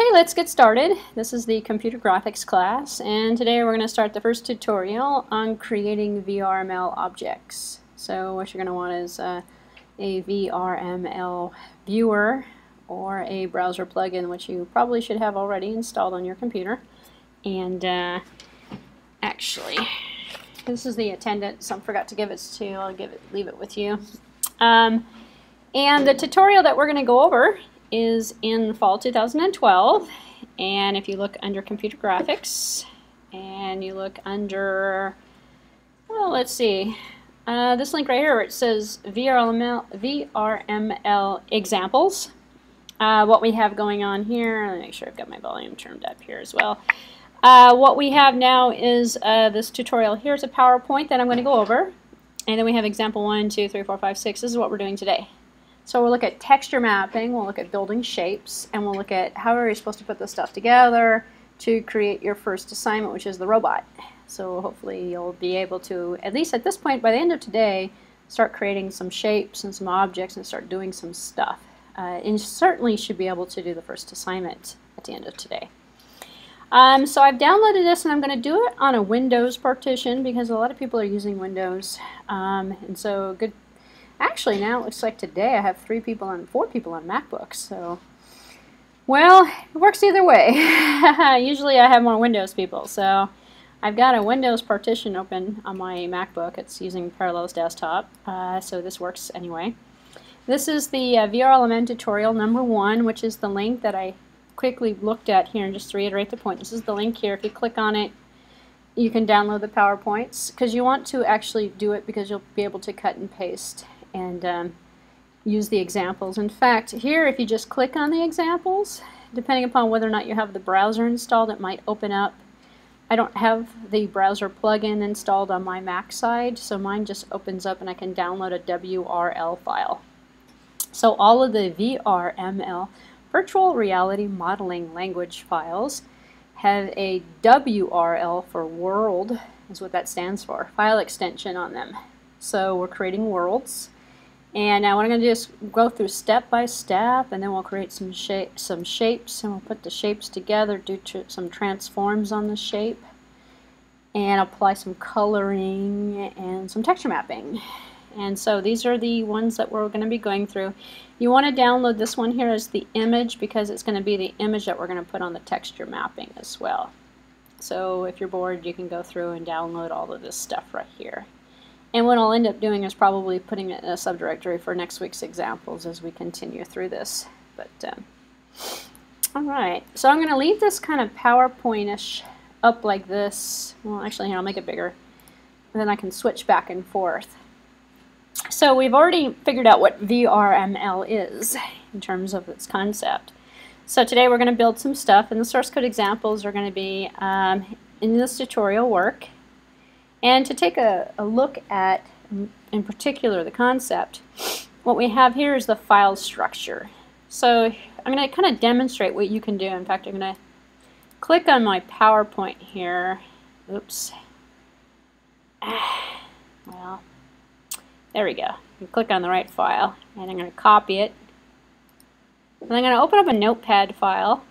Okay, let's get started. This is the computer graphics class and today we're going to start the first tutorial on creating VRML objects. So what you're going to want is uh, a VRML viewer or a browser plugin which you probably should have already installed on your computer. And uh, actually, this is the attendant, so I forgot to give it to you. I'll give it, leave it with you. Um, and the tutorial that we're going to go over is in fall 2012 and if you look under computer graphics and you look under well let's see uh, this link right here where it says VRML, VRML examples uh, what we have going on here let me make sure I've got my volume turned up here as well. Uh, what we have now is uh, this tutorial. Here's a PowerPoint that I'm going to go over and then we have example 1, 2, 3, 4, 5, 6 this is what we're doing today so we'll look at texture mapping, we'll look at building shapes, and we'll look at how are you supposed to put this stuff together to create your first assignment, which is the robot. So hopefully you'll be able to, at least at this point, by the end of today, start creating some shapes and some objects and start doing some stuff. Uh, and certainly should be able to do the first assignment at the end of today. Um, so I've downloaded this and I'm going to do it on a Windows partition because a lot of people are using Windows. Um, and so good Actually, now it looks like today I have three people on, four people on MacBooks. So, well, it works either way. Usually I have more Windows people. So I've got a Windows partition open on my MacBook. It's using Parallels Desktop. Uh, so this works anyway. This is the uh, VRML tutorial number one, which is the link that I quickly looked at here and just to reiterate the point. This is the link here. If you click on it, you can download the PowerPoints because you want to actually do it because you'll be able to cut and paste and um, use the examples. In fact, here if you just click on the examples, depending upon whether or not you have the browser installed, it might open up. I don't have the browser plugin installed on my Mac side, so mine just opens up and I can download a WRL file. So all of the VRML, Virtual Reality Modeling Language files, have a WRL for world, is what that stands for, file extension on them. So we're creating worlds. And now what I'm going to do is go through step by step, and then we'll create some shape, some shapes, and we'll put the shapes together, do tr some transforms on the shape, and apply some coloring and some texture mapping. And so these are the ones that we're going to be going through. You want to download this one here as the image because it's going to be the image that we're going to put on the texture mapping as well. So if you're bored, you can go through and download all of this stuff right here. And what I'll end up doing is probably putting it in a subdirectory for next week's examples as we continue through this. But um, all right, so I'm going to leave this kind of PowerPoint-ish up like this. Well, actually, here, I'll make it bigger. And then I can switch back and forth. So we've already figured out what VRML is in terms of its concept. So today we're going to build some stuff, and the source code examples are going to be um, in this tutorial work and to take a, a look at, in particular, the concept, what we have here is the file structure. So I'm going to kind of demonstrate what you can do. In fact, I'm going to click on my PowerPoint here. Oops. Well, there we go. You click on the right file, and I'm going to copy it. And I'm going to open up a notepad file.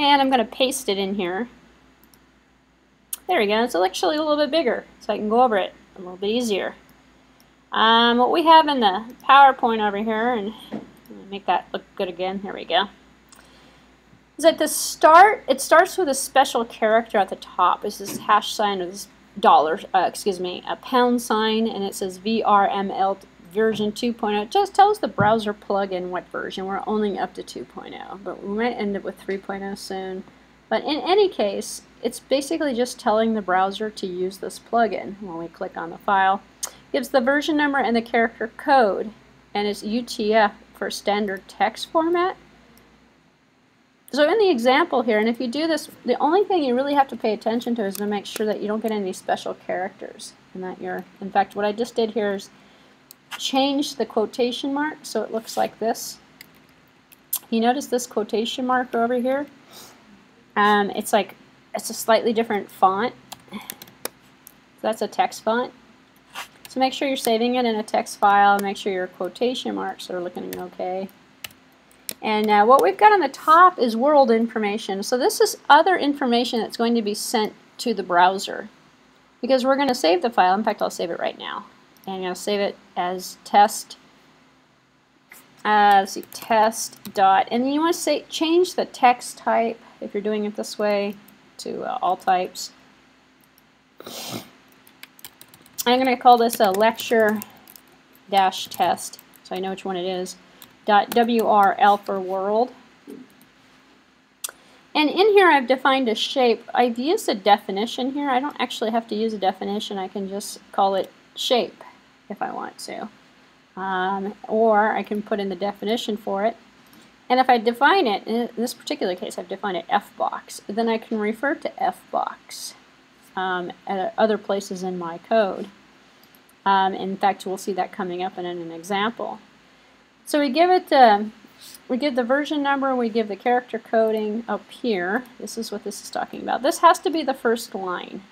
And I'm going to paste it in here. There we go. It's actually a little bit bigger, so I can go over it a little bit easier. Um, what we have in the PowerPoint over here, and make that look good again. There we go. Is at the start, it starts with a special character at the top. It's this hash sign of this dollar, uh, excuse me, a pound sign, and it says VRML version 2.0 just tells the browser plugin what version. We're only up to 2.0, but we might end up with 3.0 soon. But in any case, it's basically just telling the browser to use this plugin when we click on the file. Gives the version number and the character code, and it's UTF for standard text format. So in the example here, and if you do this, the only thing you really have to pay attention to is to make sure that you don't get any special characters. And that you're, in fact, what I just did here is change the quotation mark so it looks like this. You notice this quotation mark over here? Um, it's like, it's a slightly different font. That's a text font. So make sure you're saving it in a text file. Make sure your quotation marks are looking okay. And uh, what we've got on the top is world information. So this is other information that's going to be sent to the browser. Because we're going to save the file. In fact, I'll save it right now. And I'm going to save it as test. Uh, let's see, test dot. And then you want to say change the text type if you're doing it this way to uh, all types. I'm going to call this a lecture dash test, so I know which one it is, dot WRL for world. And in here I've defined a shape. I've used a definition here. I don't actually have to use a definition. I can just call it shape if I want to. Um, or I can put in the definition for it. And if I define it, in this particular case I've defined it fbox, then I can refer to fbox um, at other places in my code. Um, in fact, we'll see that coming up in an example. So we give it the, we give the version number, we give the character coding up here. This is what this is talking about. This has to be the first line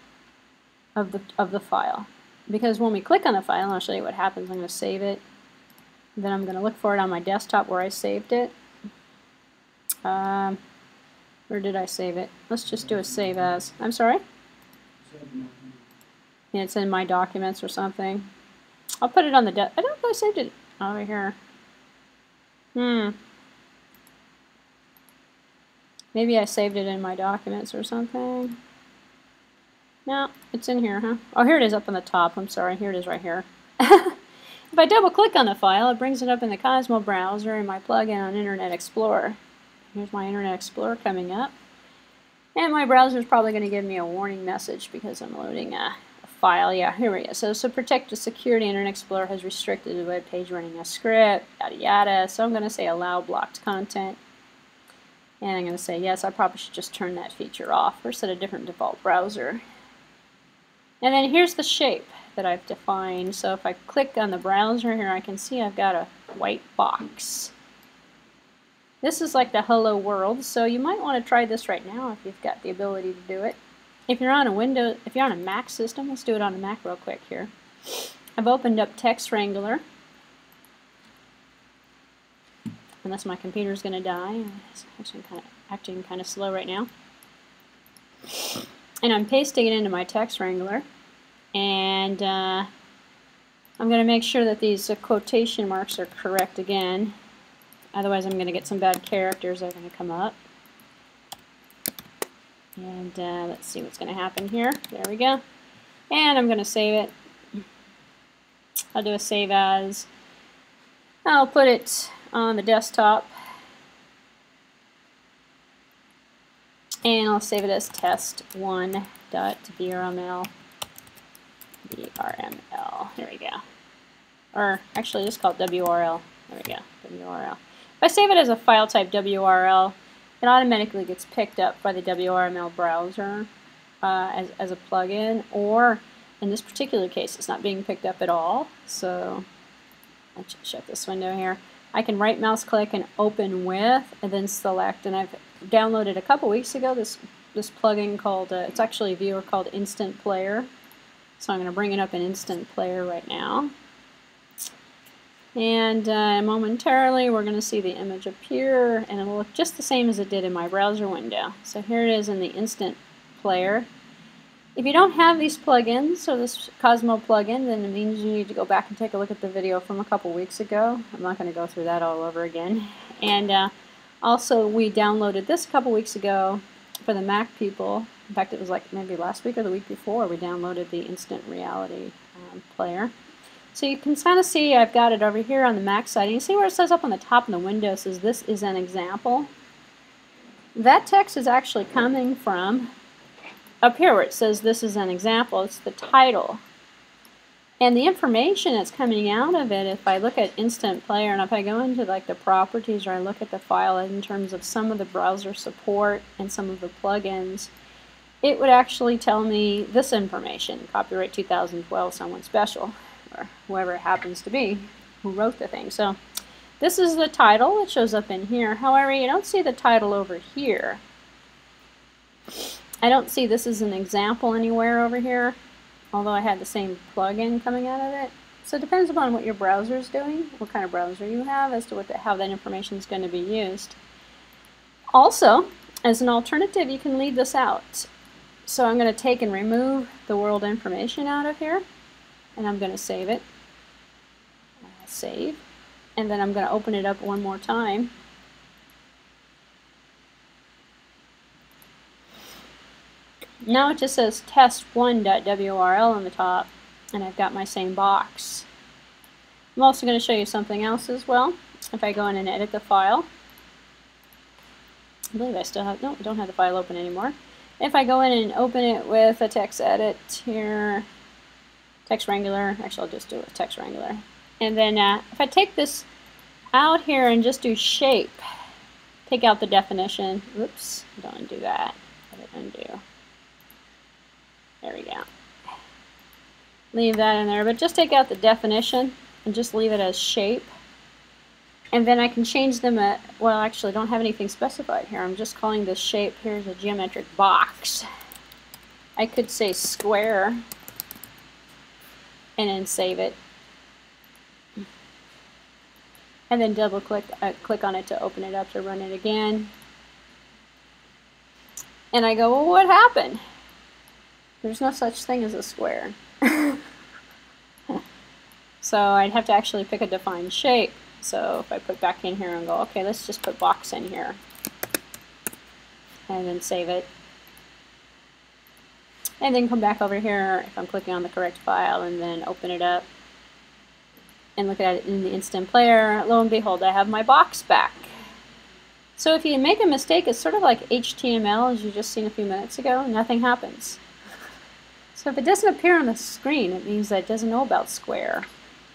of the, of the file. Because when we click on the file, I'll show you what happens. I'm going to save it. Then I'm going to look for it on my desktop where I saved it. Um, where did I save it? Let's just do a save as. I'm sorry? And it's in my documents or something. I'll put it on the desk. I don't know if I saved it over here. Hmm. Maybe I saved it in my documents or something. No, it's in here, huh? Oh, here it is up on the top. I'm sorry. Here it is right here. if I double click on the file, it brings it up in the Cosmo browser and my plugin on Internet Explorer. Here's my Internet Explorer coming up. And my browser is probably going to give me a warning message because I'm loading a, a, file. Yeah, here we go. So, so protect the security. Internet Explorer has restricted the web page running a script, yada yada. So I'm going to say allow blocked content. And I'm going to say, yes, I probably should just turn that feature off or set a different default browser. And then here's the shape that I've defined. So if I click on the browser here, I can see I've got a white box. This is like the hello world, so you might want to try this right now if you've got the ability to do it. If you're on a Windows, if you're on a Mac system, let's do it on a Mac real quick here. I've opened up Text Wrangler. Unless my computer is going to die. It's actually kind of acting kind of slow right now. And I'm pasting it into my Text Wrangler. And uh, I'm going to make sure that these uh, quotation marks are correct again. Otherwise I'm going to get some bad characters that are going to come up. And uh, let's see what's going to happen here. There we go. And I'm going to save it. I'll do a save as. I'll put it on the desktop. And I'll save it as test1.vrml. VRML. There we go. Or actually just call it WRL. There we go. WRL. If I save it as a file type WRL, it automatically gets picked up by the VRML browser uh, as, as a plugin, or in this particular case, it's not being picked up at all. So let's shut this window here. I can right mouse click and open with, and then select, and I've downloaded a couple weeks ago this this plugin called, uh, it's actually a viewer called Instant Player. So I'm going to bring it up in Instant Player right now. And uh, momentarily we're going to see the image appear and it'll look just the same as it did in my browser window. So here it is in the instant player. If you don't have these plugins, so this Cosmo plugin, then it means you need to go back and take a look at the video from a couple weeks ago. I'm not going to go through that all over again. And uh, also we downloaded this a couple weeks ago for the Mac people. In fact, it was like maybe last week or the week before we downloaded the Instant Reality um, player. So you can kind of see I've got it over here on the Mac side. And you see where it says up on the top of the window says this is an example. That text is actually coming from up here where it says this is an example. It's the title. And the information that's coming out of it, if I look at Instant Player and if I go into like the properties or I look at the file in terms of some of the browser support and some of the plugins, it would actually tell me this information, copyright 2012, someone special or whoever it happens to be who wrote the thing. So this is the title. It shows up in here. However, you don't see the title over here. I don't see this as an example anywhere over here. Although I had the same plugin coming out of it. So it depends upon what your browser is doing, what kind of browser you have, as to what the, how that information is going to be used. Also, as an alternative, you can leave this out. So I'm going to take and remove the world information out of here, and I'm going to save it. Save. And then I'm going to open it up one more time. Now it just says test1.wrl on the top, and I've got my same box. I'm also going to show you something else as well. If I go in and edit the file, I believe I still have, no, I don't have the file open anymore. If I go in and open it with a text edit here, text wrangler, actually I'll just do it with text wrangler. And then uh, if I take this out here and just do shape, take out the definition, oops, don't do that, undo. There we go. Leave that in there, but just take out the definition and just leave it as shape. And then I can change them at, well actually I don't have anything specified here. I'm just calling this shape, here's a geometric box. I could say square and then save it. And then double click, uh, click on it to open it up to run it again. And I go, well what happened? There's no such thing as a square. so I'd have to actually pick a defined shape. So if I put back in here and go, okay, let's just put box in here. And then save it. And then come back over here if I'm clicking on the correct file and then open it up and look at it in the instant player. Lo and behold, I have my box back. So if you make a mistake, it's sort of like HTML as you just seen a few minutes ago, nothing happens. So if it doesn't appear on the screen, it means that it doesn't know about square,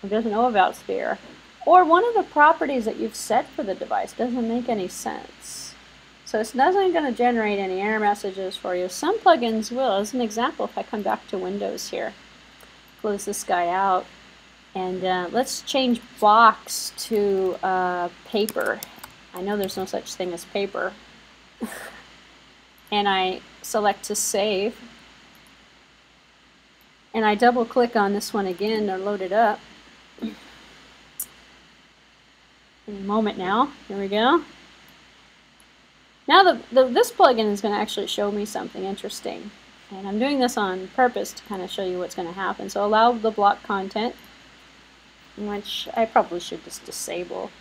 it doesn't know about sphere, or one of the properties that you've set for the device doesn't make any sense. So it's not going to generate any error messages for you. Some plugins will. As an example, if I come back to Windows here, close this guy out, and uh, let's change box to uh, paper. I know there's no such thing as paper. and I select to save and I double click on this one again to load it up. In a moment now, here we go. Now the, the, this plugin is going to actually show me something interesting. And I'm doing this on purpose to kind of show you what's going to happen. So allow the block content, which I probably should just disable.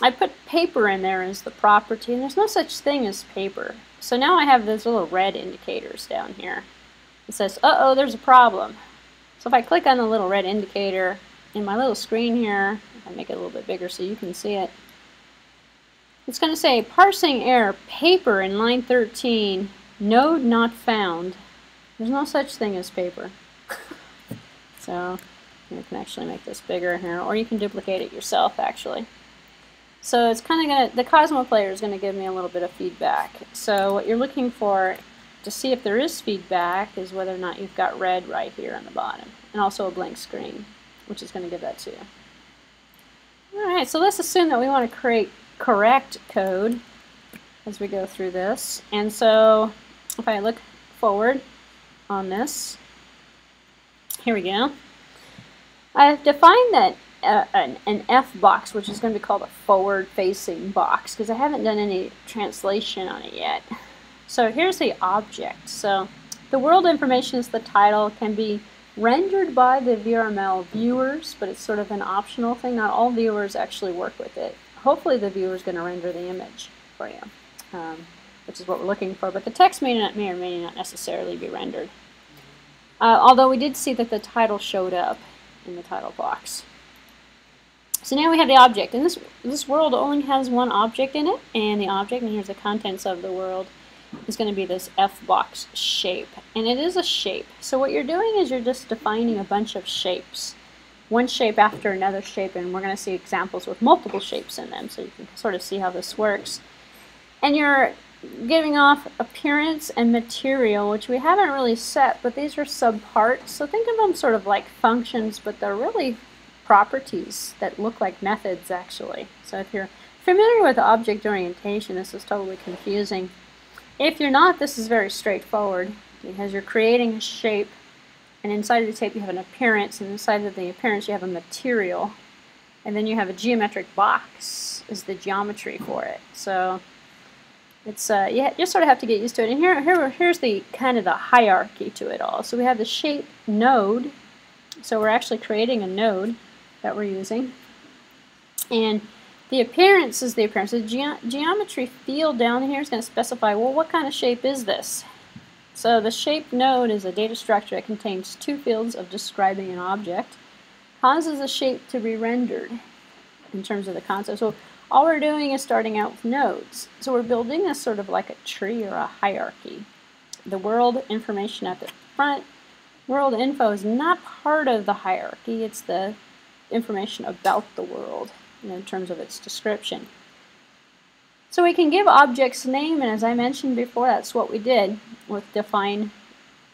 I put paper in there as the property, and there's no such thing as paper. So now I have those little red indicators down here it says, uh-oh, there's a problem. So if I click on the little red indicator in my little screen here, I make it a little bit bigger so you can see it, it's going to say parsing error, paper in line 13, node not found. There's no such thing as paper. so you can actually make this bigger here, or you can duplicate it yourself actually. So it's kind of going to, the Cosmo player is going to give me a little bit of feedback. So what you're looking for to see if there is feedback is whether or not you've got red right here on the bottom and also a blank screen which is going to give that to you. Alright, so let's assume that we want to create correct code as we go through this. And so if I look forward on this, here we go. I've defined that uh, an, an, F box, which is going to be called a forward-facing box, because I haven't done any translation on it yet. So here's the object. So the world information is the title, can be rendered by the VRML viewers, but it's sort of an optional thing. Not all viewers actually work with it. Hopefully the viewer is going to render the image for you, um, which is what we're looking for. But the text may, not, may or may not necessarily be rendered. Uh, although we did see that the title showed up in the title box. So now we have the object, and this, this world only has one object in it, and the object, and here's the contents of the world is going to be this F box shape. And it is a shape. So what you're doing is you're just defining a bunch of shapes. One shape after another shape, and we're going to see examples with multiple shapes in them, so you can sort of see how this works. And you're giving off appearance and material, which we haven't really set, but these are subparts. So think of them sort of like functions, but they're really properties that look like methods, actually. So if you're familiar with object orientation, this is totally confusing. If you're not, this is very straightforward because you're creating a shape And inside of the tape you have an appearance, and inside of the appearance you have a material. And then you have a geometric box is the geometry for it. So it's uh, you just sort of have to get used to it. And here, here, here's the kind of the hierarchy to it all. So we have the shape node. So we're actually creating a node that we're using. And the appearance is the appearance. The ge geometry field down here is going to specify, well, what kind of shape is this? So the shape node is a data structure that contains two fields of describing an object. Causes a shape to be rendered in terms of the concept. So all we're doing is starting out with nodes. So we're building a sort of like a tree or a hierarchy. The world information at the front. World info is not part of the hierarchy. It's the information about the world in terms of its description. So we can give objects name, and as I mentioned before, that's what we did with define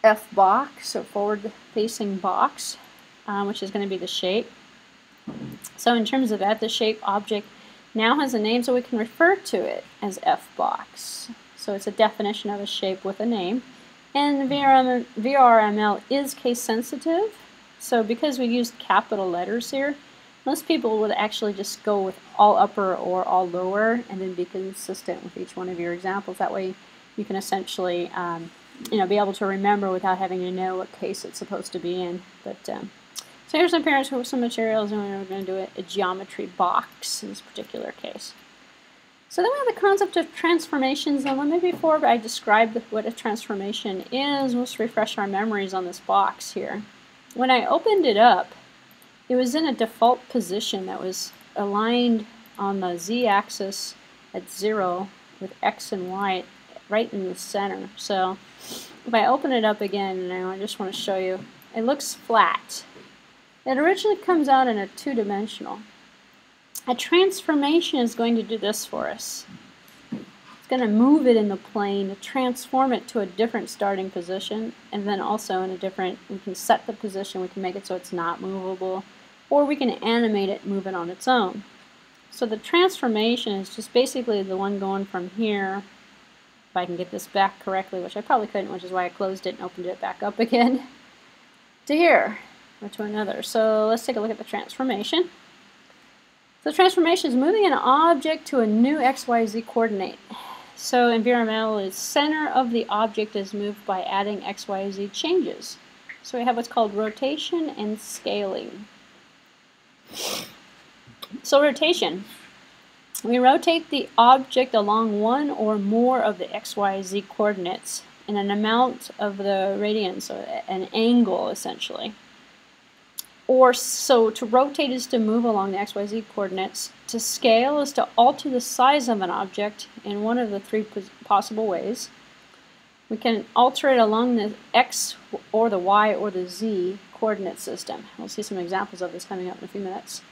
f box, so forward-facing box, um, which is going to be the shape. So in terms of that, the shape object now has a name, so we can refer to it as f box. So it's a definition of a shape with a name. And VRM, VRML is case sensitive, so because we used capital letters here, most people would actually just go with all upper or all lower and then be consistent with each one of your examples. That way you can essentially um, you know, be able to remember without having to know what case it's supposed to be in. But um, So here's some parents with some materials and we're going to do a, a geometry box in this particular case. So then we have the concept of transformations, and let me before I describe what a transformation is, let's refresh our memories on this box here. When I opened it up, it was in a default position that was aligned on the z-axis at 0 with x and y right in the center. So if I open it up again now, I just want to show you, it looks flat. It originally comes out in a two-dimensional. A transformation is going to do this for us. It's going to move it in the plane, transform it to a different starting position, and then also in a different, we can set the position, we can make it so it's not movable, or we can animate it, move it on its own. So the transformation is just basically the one going from here, if I can get this back correctly, which I probably couldn't, which is why I closed it and opened it back up again, to here, or to another. So let's take a look at the transformation. So the transformation is moving an object to a new XYZ coordinate. So in VRML, the center of the object is moved by adding XYZ changes. So we have what's called rotation and scaling. So rotation. We rotate the object along one or more of the xyz coordinates in an amount of the radians, so an angle essentially. Or so to rotate is to move along the xyz coordinates. To scale is to alter the size of an object in one of the three possible ways. We can alter it along the x or the y or the z coordinate system. We'll see some examples of this coming up in a few minutes.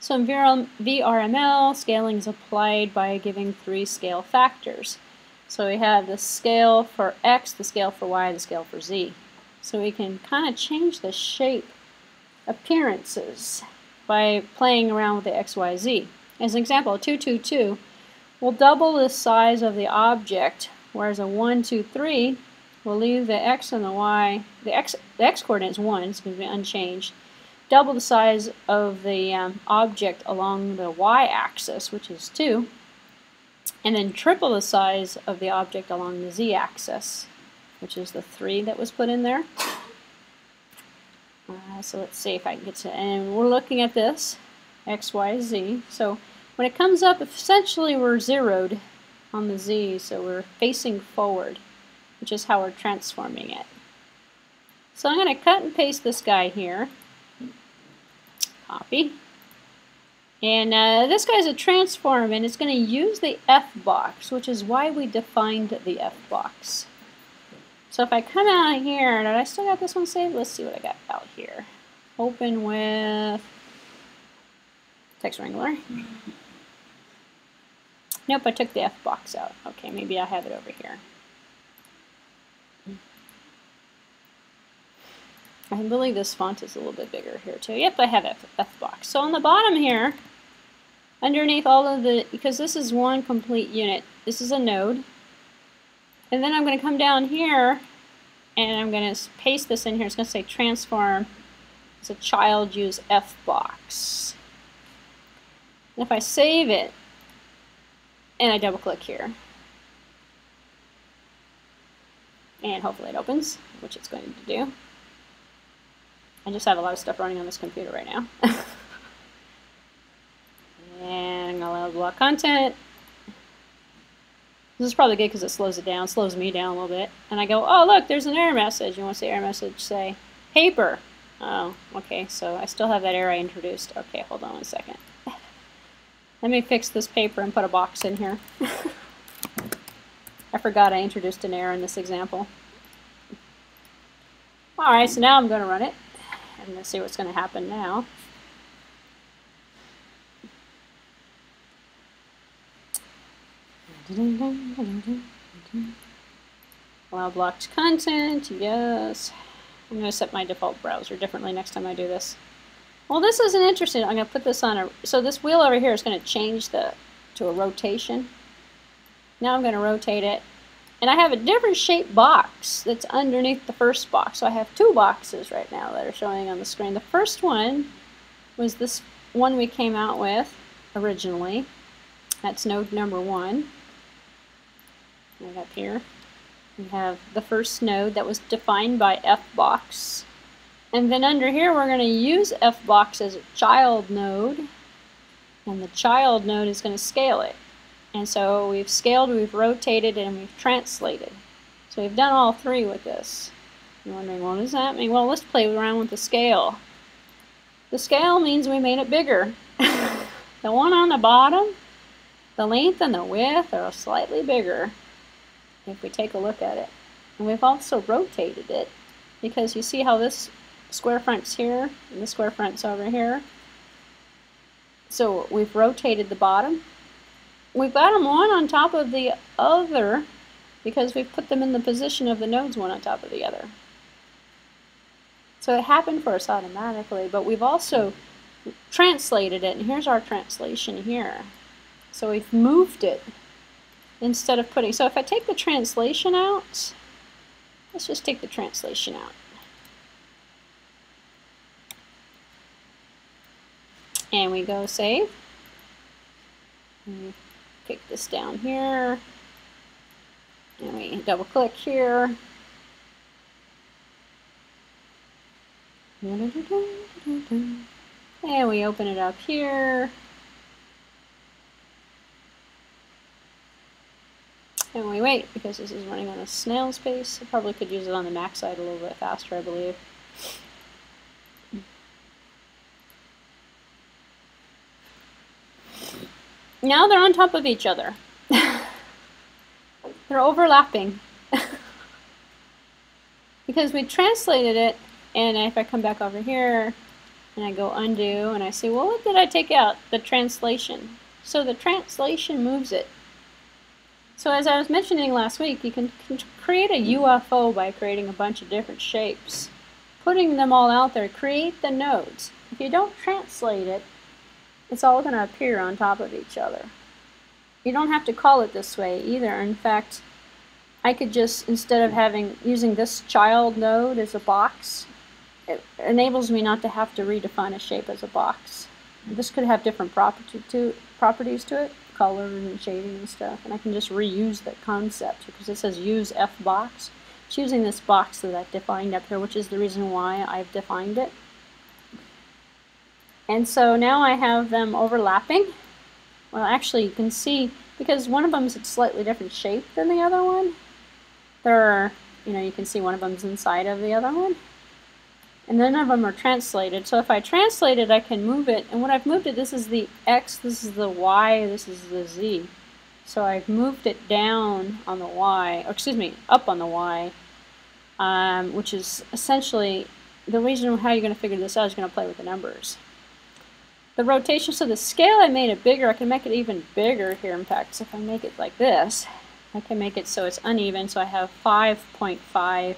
So in VRML, scaling is applied by giving three scale factors. So we have the scale for x, the scale for y, the scale for z. So we can kind of change the shape appearances by playing around with the x, y, z. As an example, 222 will double the size of the object, whereas a 1, 2, 3 will leave the x and the y, the x, the x coordinate is 1, it's going to be unchanged, double the size of the um, object along the y-axis, which is 2, and then triple the size of the object along the z-axis, which is the 3 that was put in there. Uh, so let's see if I can get to, and we're looking at this, x, y, z. So when it comes up, essentially we're zeroed on the z, so we're facing forward, which is how we're transforming it. So I'm going to cut and paste this guy here. Copy. And uh, this guy's a transform, and it's going to use the F box, which is why we defined the F box. So if I come out here, did I still got this one saved? Let's see what I got out here. Open with Text Wrangler. Nope, I took the F box out. Okay, maybe I have it over here. I believe this font is a little bit bigger here too. Yep, I have F, F box. So on the bottom here, underneath all of the, because this is one complete unit, this is a node. And then I'm going to come down here and I'm going to paste this in here. It's going to say transform as a child use F box. And if I save it, and I double click here, and hopefully it opens, which it's going to do. I just have a lot of stuff running on this computer right now. and I'm going to block content. This is probably good because it slows it down, slows me down a little bit. And I go, oh, look, there's an error message. You want to say error message, say paper. Oh, okay, so I still have that error I introduced. Okay, hold on one second. Let me fix this paper and put a box in here. I forgot I introduced an error in this example. Alright, so now I'm going to run it. I'm going to see what's going to happen now. Allow blocked content, yes. I'm going to set my default browser differently next time I do this. Well, this isn't interesting. I'm going to put this on a... So this wheel over here is going to change the to a rotation. Now I'm going to rotate it. And I have a different shaped box that's underneath the first box. So I have two boxes right now that are showing on the screen. The first one was this one we came out with originally. That's node number one right up here. We have the first node that was defined by fbox. And then under here we're going to use fbox as a child node. And the child node is going to scale it. And so we've scaled, we've rotated, and we've translated. So we've done all three with this. You're wondering, what does that mean? Well, let's play around with the scale. The scale means we made it bigger. the one on the bottom, the length and the width are slightly bigger if we take a look at it. And we've also rotated it because you see how this square front's here and the square front's over here. So we've rotated the bottom. We've got them one on top of the other because we've put them in the position of the nodes one on top of the other. So it happened for us automatically, but we've also translated it, and here's our translation here. So we've moved it instead of putting, so if I take the translation out, let's just take the translation out. And we go save. And kick this down here. And we double click here. And we open it up here. And we wait because this is running on a snail's pace. I probably could use it on the Mac side a little bit faster, I believe. Now they're on top of each other. they're overlapping. because we translated it, and if I come back over here, and I go undo, and I say, well, what did I take out? The translation. So the translation moves it. So as I was mentioning last week, you can, can create a UFO by creating a bunch of different shapes. Putting them all out there, create the nodes. If you don't translate it, it's all going to appear on top of each other. You don't have to call it this way either. In fact, I could just, instead of having using this child node as a box, it enables me not to have to redefine a shape as a box. This could have different property to, properties to it color and shading and stuff. And I can just reuse that concept because it says use F box. It's using this box that I've defined up here, which is the reason why I've defined it. And so now I have them overlapping. Well, actually, you can see, because one of them is a slightly different shape than the other one, there are, you know, you can see one of them's inside of the other one and none of them are translated. So if I translate it, I can move it. And when I've moved it, this is the X, this is the Y, this is the Z. So I've moved it down on the Y, or excuse me, up on the Y, um, which is essentially the reason how you're going to figure this out is going to play with the numbers. The rotation, so the scale I made it bigger, I can make it even bigger here in fact. So if I make it like this, I can make it so it's uneven, so I have 5.5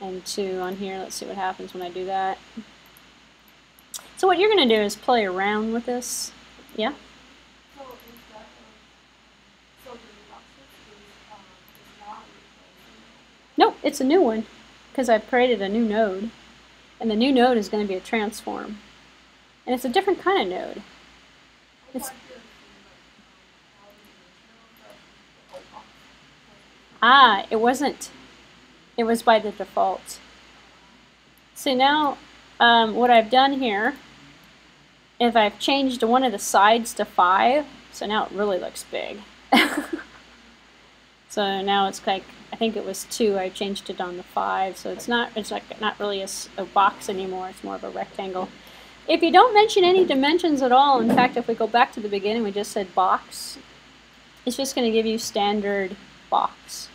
and 2 on here. Let's see what happens when I do that. So what you're going to do is play around with this. Yeah? Nope, it's a new one. because I've created a new node. And the new node is going to be a transform. And it's a different kind of node. It's Ah, it wasn't. It was by the default. So now um, what I've done here, if I've changed one of the sides to 5, so now it really looks big. so now it's like, I think it was 2, I changed it on the 5, so it's not, it's like not really a, a box anymore, it's more of a rectangle. If you don't mention any dimensions at all, in fact, if we go back to the beginning, we just said box, it's just going to give you standard box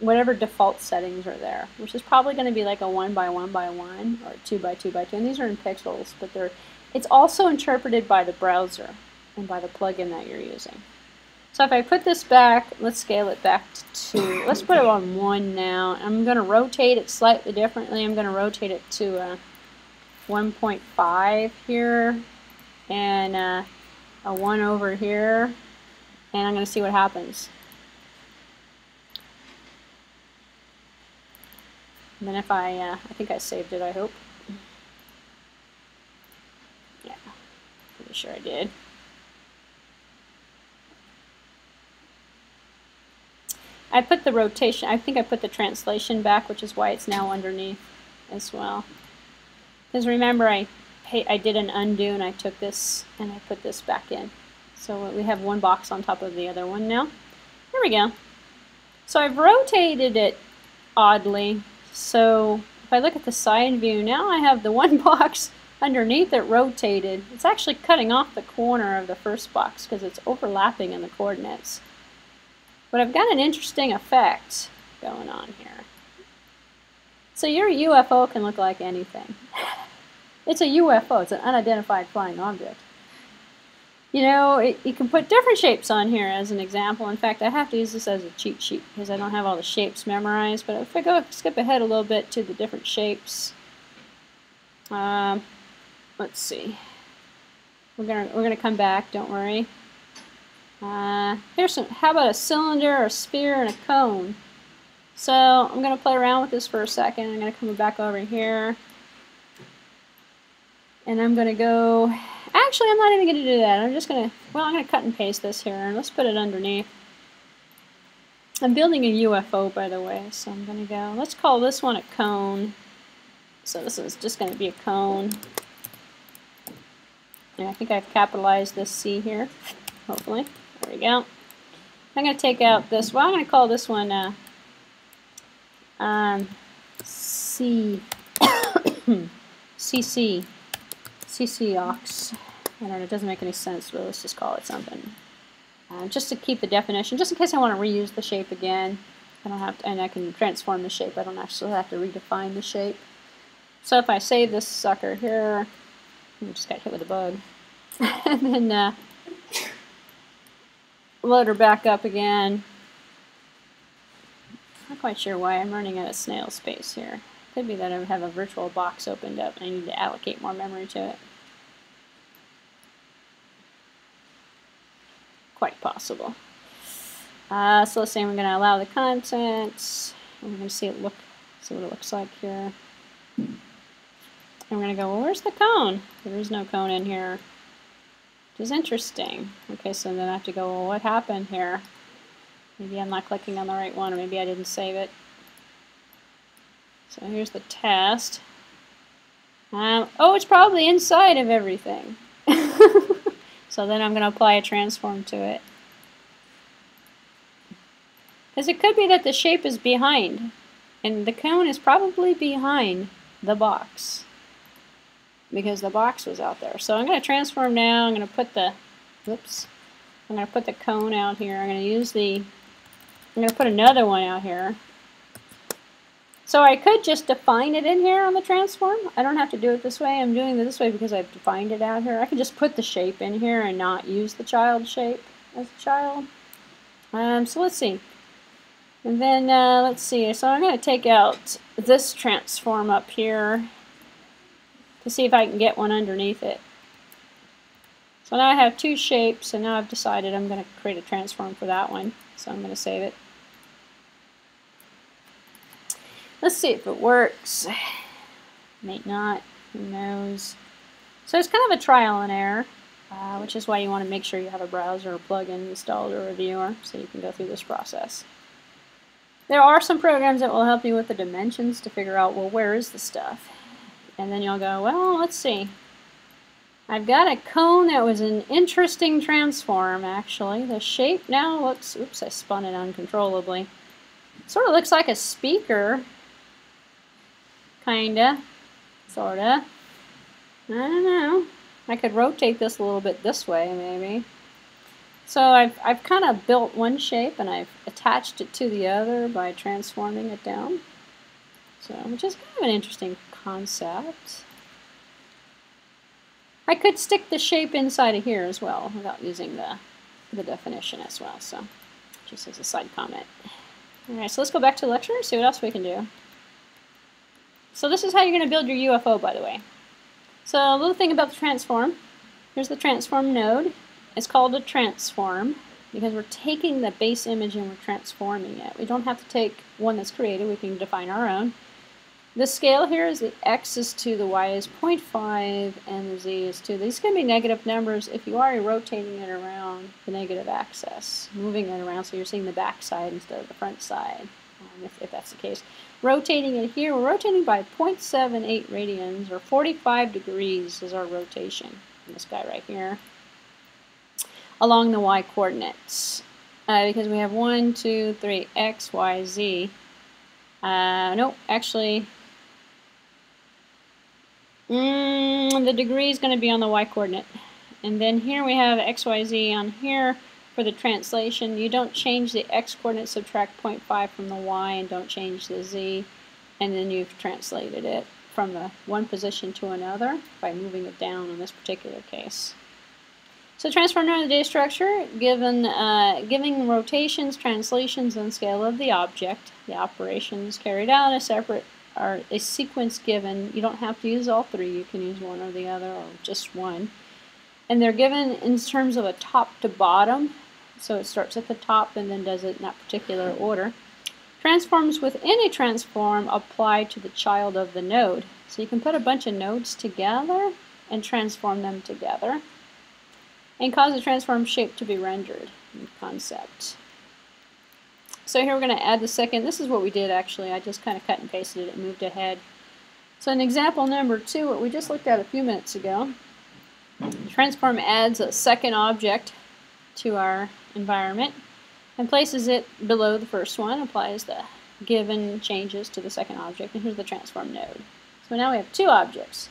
whatever default settings are there, which is probably going to be like a 1 by 1 by 1 or 2 by 2 by 2. And these are in pixels, but they're it's also interpreted by the browser and by the plugin that you're using. So if I put this back, let's scale it back to 2. Let's put it on 1 now. I'm going to rotate it slightly differently. I'm going to rotate it to a 1.5 here and uh, a 1 over here. And I'm going to see what happens. And then if I, uh, I think I saved it, I hope. Yeah, pretty sure I did. I put the rotation, I think I put the translation back, which is why it's now underneath as well. Because remember, I, I did an undo and I took this and I put this back in. So we have one box on top of the other one now. There we go. So I've rotated it oddly so if I look at the side view, now I have the one box underneath it rotated. It's actually cutting off the corner of the first box because it's overlapping in the coordinates. But I've got an interesting effect going on here. So your UFO can look like anything. It's a UFO, it's an unidentified flying object. You know, it, you can put different shapes on here as an example. In fact, I have to use this as a cheat sheet because I don't have all the shapes memorized. But if I go skip ahead a little bit to the different shapes, um, let's see. We're gonna we're gonna come back. Don't worry. Uh, here's some. How about a cylinder, a sphere, and a cone? So I'm gonna play around with this for a second. I'm gonna come back over here, and I'm gonna go Actually, I'm not even going to do that. I'm just going to, well, I'm going to cut and paste this here, and let's put it underneath. I'm building a UFO, by the way, so I'm going to go, let's call this one a cone. So this is just going to be a cone. And I think I've capitalized this C here, hopefully. There we go. I'm going to take out this, well, I'm going to call this one uh, um, C, CC. CCOX. I don't know, it doesn't make any sense, but let's just call it something. Uh, just to keep the definition, just in case I want to reuse the shape again. I don't have to, and I can transform the shape. I don't actually have to redefine the shape. So if I save this sucker here, I just got hit with a bug, and then uh, load her back up again. Not quite sure why I'm running out of snail space here. Could be that I have a virtual box opened up and I need to allocate more memory to it. Quite possible. Uh, so let's say we're going to allow the contents. We're going to see it look, see what it looks like here. And we're going to go, well, where's the cone? There is no cone in here. Which is interesting. Okay, so then I have to go, well, what happened here? Maybe I'm not clicking on the right one, or maybe I didn't save it. So here's the test. Um, oh, it's probably inside of everything. so then I'm going to apply a transform to it. Because it could be that the shape is behind. And the cone is probably behind the box. Because the box was out there. So I'm going to transform now. I'm going to put the, whoops. I'm going to put the cone out here. I'm going to use the, I'm going to put another one out here. So I could just define it in here on the transform. I don't have to do it this way. I'm doing it this way because I've defined it out here. I can just put the shape in here and not use the child shape as a child. Um, so let's see. And then uh, let's see. So I'm going to take out this transform up here to see if I can get one underneath it. So now I have two shapes and now I've decided I'm going to create a transform for that one. So I'm going to save it. Let's see if it works. May not. Who knows? So it's kind of a trial and error, uh, which is why you want to make sure you have a browser or plugin installed or a viewer so you can go through this process. There are some programs that will help you with the dimensions to figure out, well, where is the stuff? And then you'll go, well, let's see. I've got a cone that was an interesting transform, actually. The shape now looks, oops, I spun it uncontrollably. Sort of looks like a speaker. Kinda. Sorta. I don't know. I could rotate this a little bit this way, maybe. So I've, I've kind of built one shape and I've attached it to the other by transforming it down. So, which is kind of an interesting concept. I could stick the shape inside of here as well without using the, the definition as well. So just as a side comment. Alright, so let's go back to the lecture and see what else we can do. So this is how you're going to build your UFO, by the way. So a little thing about the transform. Here's the transform node. It's called a transform because we're taking the base image and we're transforming it. We don't have to take one that's created. We can define our own. The scale here is the x is 2, the y is 0.5, and the z is 2. These can be negative numbers if you are rotating it around the negative axis, moving it around so you're seeing the back side instead of the front side, um, if, if that's the case. Rotating it here, we're rotating by 0.78 radians, or 45 degrees is our rotation. This guy right here, along the y coordinates. Uh, because we have 1, 2, 3, x, y, z. Uh, no, actually, Mm, the degree is going to be on the y-coordinate. And then here we have xyz on here for the translation. You don't change the x-coordinate, subtract 0.5 from the y, and don't change the z. And then you've translated it from the one position to another by moving it down in this particular case. So transform the data structure, given uh, giving rotations, translations, and scale of the object. The operations carried out a separate are a sequence given. You don't have to use all three. You can use one or the other or just one. And they're given in terms of a top to bottom. So it starts at the top and then does it in that particular order. Transforms within a transform apply to the child of the node. So you can put a bunch of nodes together and transform them together and cause a transform shape to be rendered concept. So here we're going to add the second. This is what we did actually. I just kind of cut and pasted it and moved ahead. So in example number two, what we just looked at a few minutes ago, transform adds a second object to our environment and places it below the first one, applies the given changes to the second object, and here's the transform node. So now we have two objects.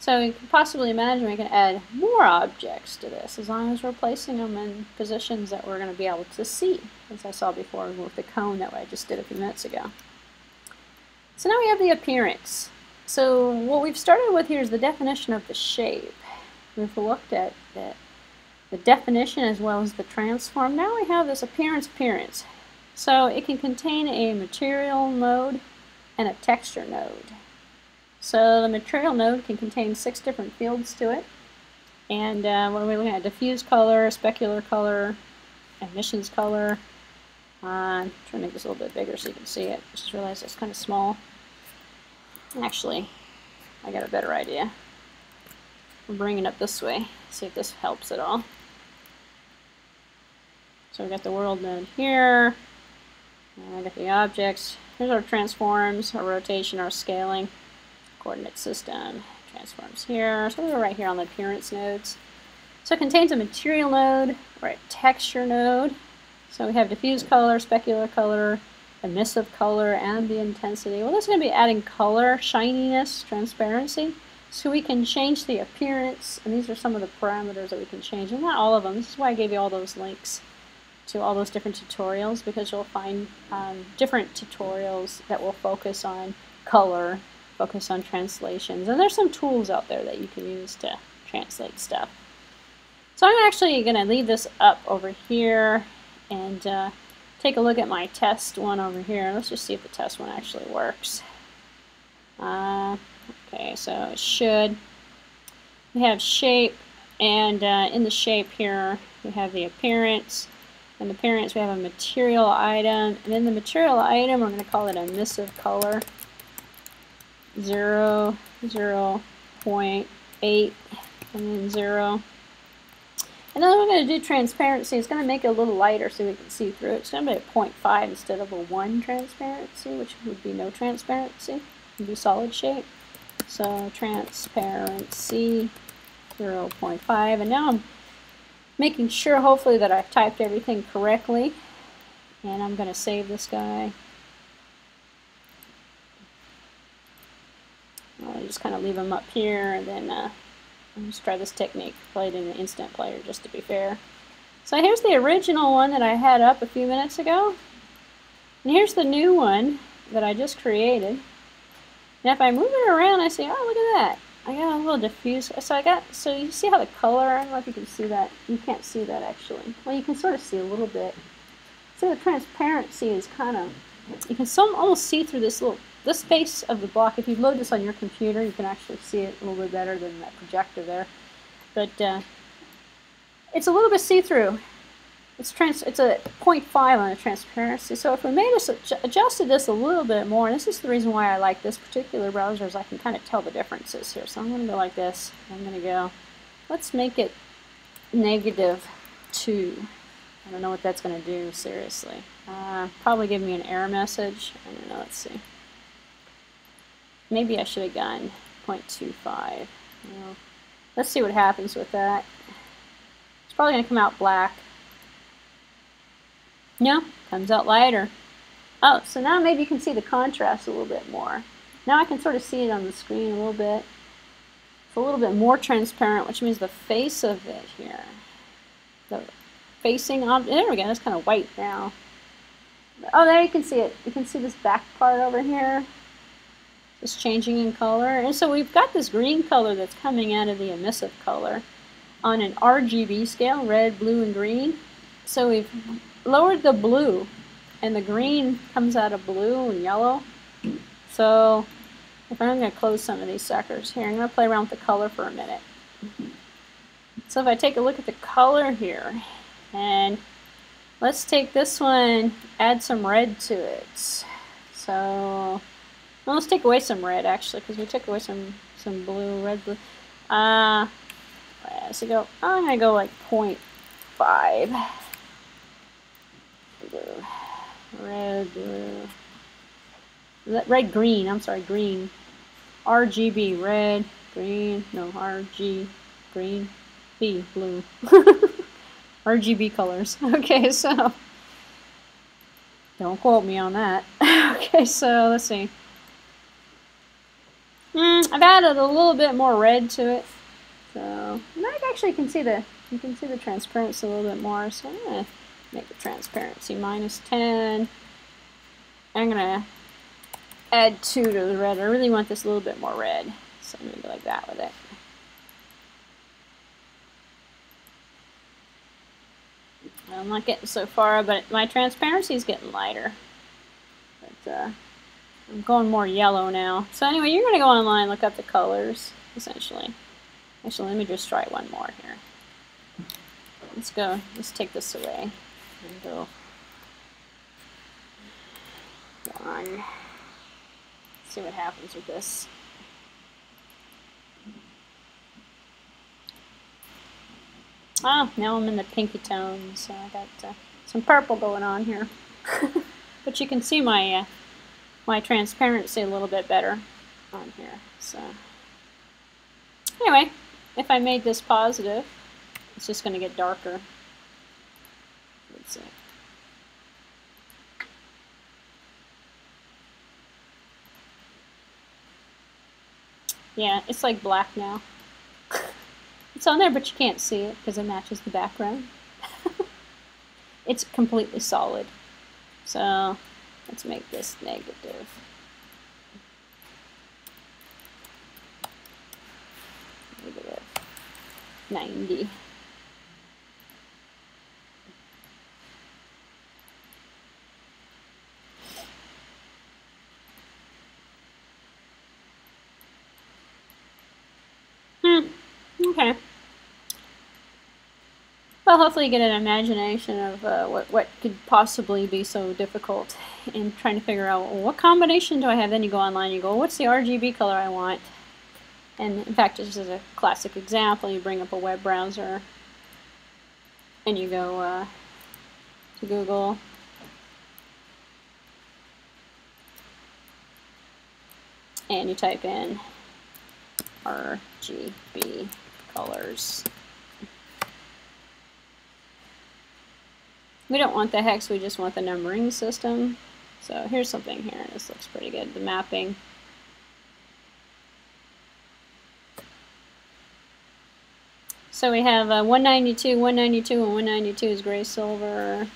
So you can possibly imagine we can add more objects to this as long as we're placing them in positions that we're going to be able to see, as I saw before with the cone that I just did a few minutes ago. So now we have the appearance. So what we've started with here is the definition of the shape. We've looked at the, the definition as well as the transform. Now we have this appearance appearance. So it can contain a material node and a texture node. So the material node can contain six different fields to it. And uh, are we looking at? Diffuse color, specular color, emissive color. Uh, I'm trying to make this a little bit bigger so you can see it. Just realized it's kind of small. Actually, I got a better idea. I'm bringing it up this way. See if this helps at all. So we got the world node here. And I got the objects. Here's our transforms, our rotation, our scaling coordinate system transforms here. So we're right here on the appearance nodes. So it contains a material node or a texture node. So we have diffuse color, specular color, emissive color, ambient intensity. Well, this is going to be adding color, shininess, transparency. So we can change the appearance, and these are some of the parameters that we can change, and not all of them. This is why I gave you all those links to all those different tutorials, because you'll find um, different tutorials that will focus on color focus on translations. And there's some tools out there that you can use to translate stuff. So I'm actually going to leave this up over here and uh, take a look at my test one over here. Let's just see if the test one actually works. Uh, okay, so it should. We have shape, and uh, in the shape here, we have the appearance. In appearance, we have a material item, and in the material item, we're going to call it a emissive color. 0, 0 0.8, and then 0. And then we're going to do transparency. It's going to make it a little lighter so we can see through it. It's going to be a 0.5 instead of a 1 transparency, which would be no transparency. It would be solid shape. So transparency 0.5. And now I'm making sure, hopefully, that I've typed everything correctly. And I'm going to save this guy. I'll just kind of leave them up here and then uh, Let's try this technique. Play it in the instant player just to be fair. So here's the original one that I had up a few minutes ago. And here's the new one that I just created. And if I move it around, I say, oh, look at that. I got a little diffuse. So I got, so you see how the color, I don't know if you can see that. You can't see that actually. Well, you can sort of see a little bit. See, the transparency is kind of, you can some, almost see through this little this face of the block, if you load this on your computer, you can actually see it a little bit better than that projector there. But uh, it's a little bit see-through. It's trans it's a 0.5 on the transparency. So if we made this adjusted this a little bit more, and this is the reason why I like this particular browser, is I can kind of tell the differences here. So I'm going to go like this. I'm going to go, let's make it negative 2. I don't know what that's going to do, seriously. Uh, probably give me an error message. I don't know, let's see. Maybe I should have gone 0.25. Well, let's see what happens with that. It's probably going to come out black. No, comes out lighter. Oh, so now maybe you can see the contrast a little bit more. Now I can sort of see it on the screen a little bit. It's a little bit more transparent, which means the face of it here. The facing on, there we go, it's kind of white now. Oh, there you can see it. You can see this back part over here. It's changing in color. And so we've got this green color that's coming out of the emissive color on an RGB scale, red, blue, and green. So we've lowered the blue, and the green comes out of blue and yellow. So if I'm going to close some of these suckers here, I'm going to play around with the color for a minute. So if I take a look at the color here, and let's take this one, add some red to it. So well, let's take away some red, actually, because we took away some, some blue, red, blue. Uh, so go, I'm to go like 0.5. Blue. Red, blue. Red, green, I'm sorry, green. RGB, red, green, no, RG, green, B, blue. RGB colors. Okay, so, don't quote me on that. okay, so let's see. Mm, I've added a little bit more red to it. So I actually can see the you can see the transparency a little bit more. So gonna make the transparency minus 10. I'm gonna add two to the red. I really want this a little bit more red. So I'm gonna go like that with it. I'm not getting so far, but my transparency is getting lighter. But uh, I'm going more yellow now. So anyway, you're going to go online look up the colors, essentially. Actually, let me just try one more here. Let's go, let's take this away and go one. See what happens with this. Ah, now I'm in the pinky tones, so I got uh, some purple going on here. but you can see my uh, my transparency a little bit better on here. So anyway, if I made this positive, it's just going to get darker. Let's see. Yeah, it's like black now. it's on there, but you can't see it because it matches the background. it's completely solid. So Let's make this negative. Negative 90. Hmm, okay. well, hopefully you get an imagination of uh, what, what could possibly be so difficult in trying to figure out well, what combination do I have. Then you go online, you go, what's the RGB color I want? And in fact, this is a classic example. You bring up a web browser and you go uh, to Google. And you type in RGB colors. We don't want the hex, we just want the numbering system. So here's something here. This looks pretty good. The mapping. So we have uh, 192, 192, and 192 is gray silver.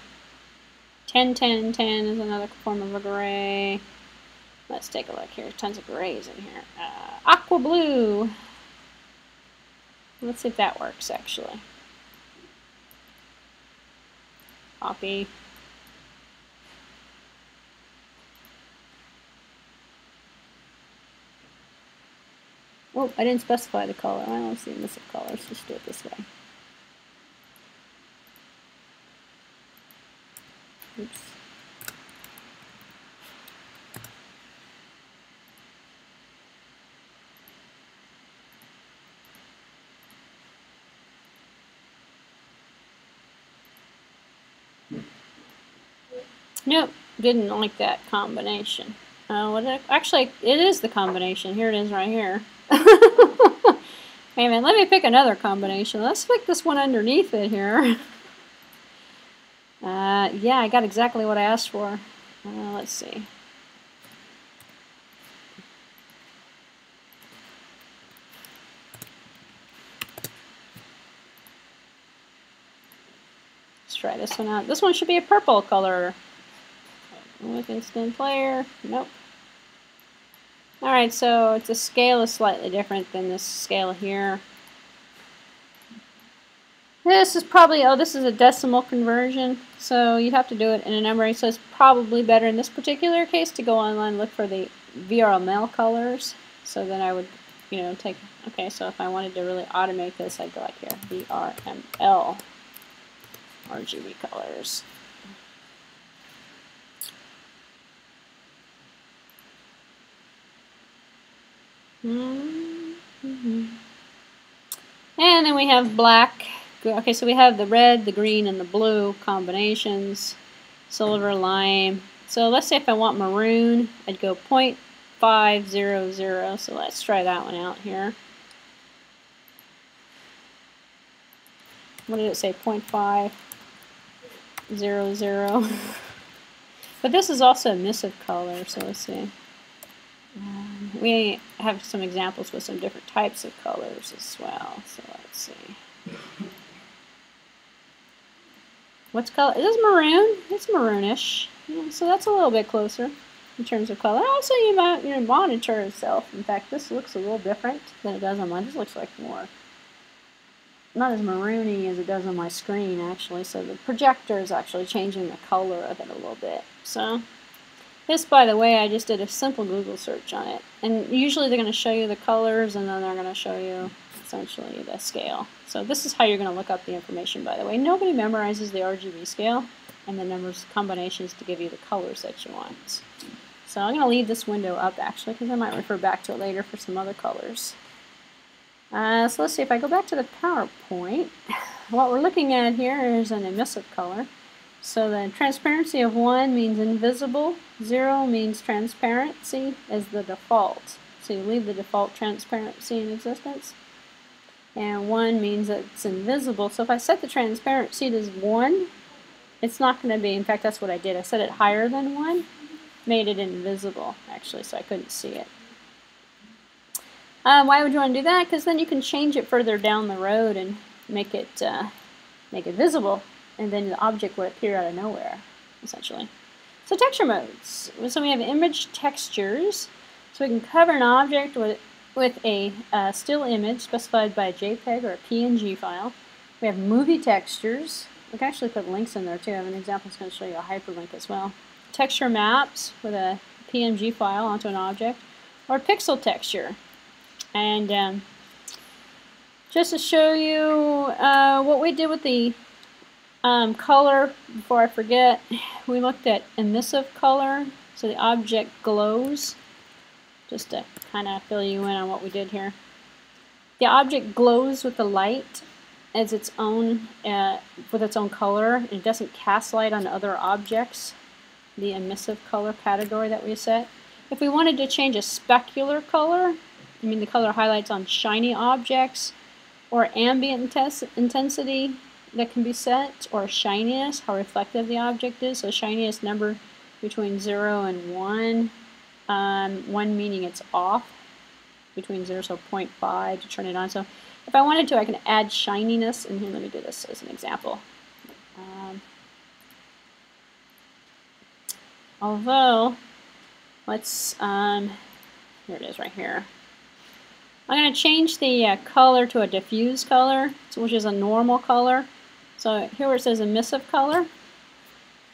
10, 10, 10 is another form of a gray. Let's take a look here. Tons of grays in here. Uh, aqua blue. Let's see if that works actually. Copy. Oh, I didn't specify the color. I don't see of colors. Just do it this way. Oops. Nope, didn't like that combination. Uh, what actually, it is the combination. Here it is right here. Hey man, let me pick another combination. Let's pick this one underneath it here. Uh, yeah, I got exactly what I asked for. Uh, let's see. Let's try this one out. This one should be a purple color. With instant player. Nope. Alright, so the scale is slightly different than this scale here. This is probably, oh, this is a decimal conversion, so you'd have to do it in a number. so it's probably better in this particular case to go online and look for the VRML colors. So then I would, you know, take, okay, so if I wanted to really automate this, I'd go like here, VRML RGB colors. Mm -hmm. And then we have black. Okay, so we have the red, the green, and the blue combinations. Silver, lime. So let's say if I want maroon, I'd go 0.500. So let's try that one out here. What did it say? 0.500. but this is also a emissive color, so let's see. Um, we have some examples with some different types of colors as well. So let's see. What's color? Is this maroon? It's maroonish. So that's a little bit closer in terms of color. Also, you might your monitor itself. In fact, this looks a little different than it does on mine. This looks like more not as maroony as it does on my screen actually. So the projector is actually changing the color of it a little bit. So this, by the way, I just did a simple Google search on it. And usually they're going to show you the colors and then they're going to show you essentially the scale. So this is how you're going to look up the information, by the way. Nobody memorizes the RGB scale and the numbers combinations to give you the colors that you want. So I'm going to leave this window up actually because I might refer back to it later for some other colors. Uh, so let's see, if I go back to the PowerPoint, what we're looking at here is an emissive color. So the transparency of 1 means invisible, 0 means transparency as the default. So you leave the default transparency in existence. And 1 means it's invisible. So if I set the transparency to 1, it's not going to be, in fact that's what I did, I set it higher than 1, made it invisible actually so I couldn't see it. Uh, why would you want to do that? Because then you can change it further down the road and make it, uh, make it visible and then the object would appear out of nowhere, essentially. So texture modes. So we have image textures. So we can cover an object with, with a uh, still image specified by a JPEG or a PNG file. We have movie textures. We can actually put links in there too. I have an example that's going to show you a hyperlink as well. Texture maps with a PNG file onto an object. Or pixel texture. And um, just to show you uh, what we did with the Um, color, before I forget, we looked at emissive color, so the object glows, just to kind of fill you in on what we did here. The object glows with the light as its own, uh, with its own color. It doesn't cast light on other objects, the emissive color category that we set. If we wanted to change a specular color, I mean the color highlights on shiny objects, or ambient intensity that can be set, or shininess, how reflective the object is. So shininess number between 0 and 1, um, 1 meaning it's off, between 0, so 0.5 to turn it on. So if I wanted to, I can add shininess, and here, let me do this as an example. Um, although, let's, um, here it is right here. I'm going to change the uh, color to a diffuse color, which is a normal color. So here where it says emissive color,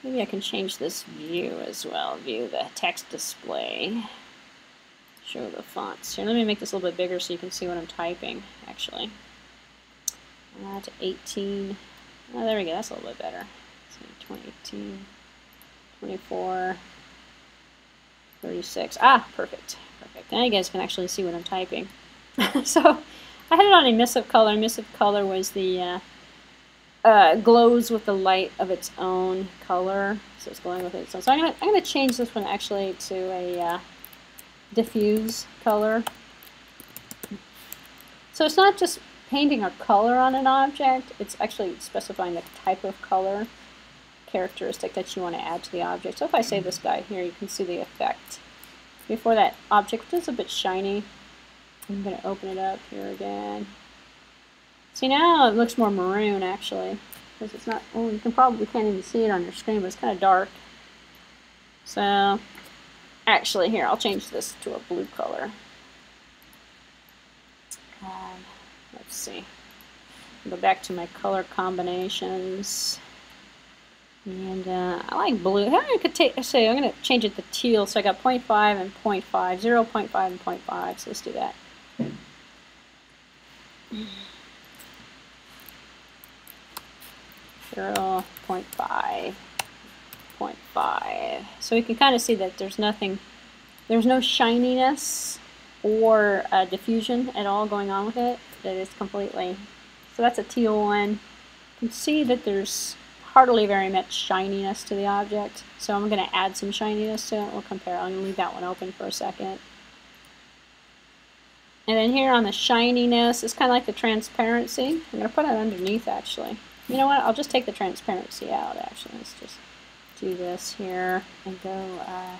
maybe I can change this view as well. View the text display. Show the fonts. Here, let me make this a little bit bigger so you can see what I'm typing, actually. To 18. Oh, there we go. That's a little bit better. So 2018, 24, 36. Ah, perfect. Perfect. Now you guys can actually see what I'm typing. so I had it on emissive color. Emissive color was the uh, uh, glows with the light of its own color. So it's glowing with its own. So I'm gonna I'm gonna change this one actually to a uh, diffuse color. So it's not just painting a color on an object, it's actually specifying the type of color characteristic that you want to add to the object. So if I say this guy here, you can see the effect. Before that object, which is a bit shiny, I'm going to open it up here again. See now it looks more maroon actually, because it's not, well you can probably can't even see it on your screen, but it's kind of dark. So actually here, I'll change this to a blue color. Um, let's see. Go back to my color combinations. And uh, I like blue. I could take, say, I'm going to change it to teal. So I got 0.5 and 0.5, 0, 0.5 and 0.5. So let's do that. Zero point five, point five. So we can kind of see that there's nothing, there's no shininess or uh, diffusion at all going on with it. That is completely, so that's a teal one. You can see that there's hardly very much shininess to the object. So I'm going to add some shininess to it. We'll compare. I'm going to leave that one open for a second. And then here on the shininess, it's kind of like the transparency. I'm going to put it underneath actually. You know what, I'll just take the transparency out actually. Let's just do this here and go uh,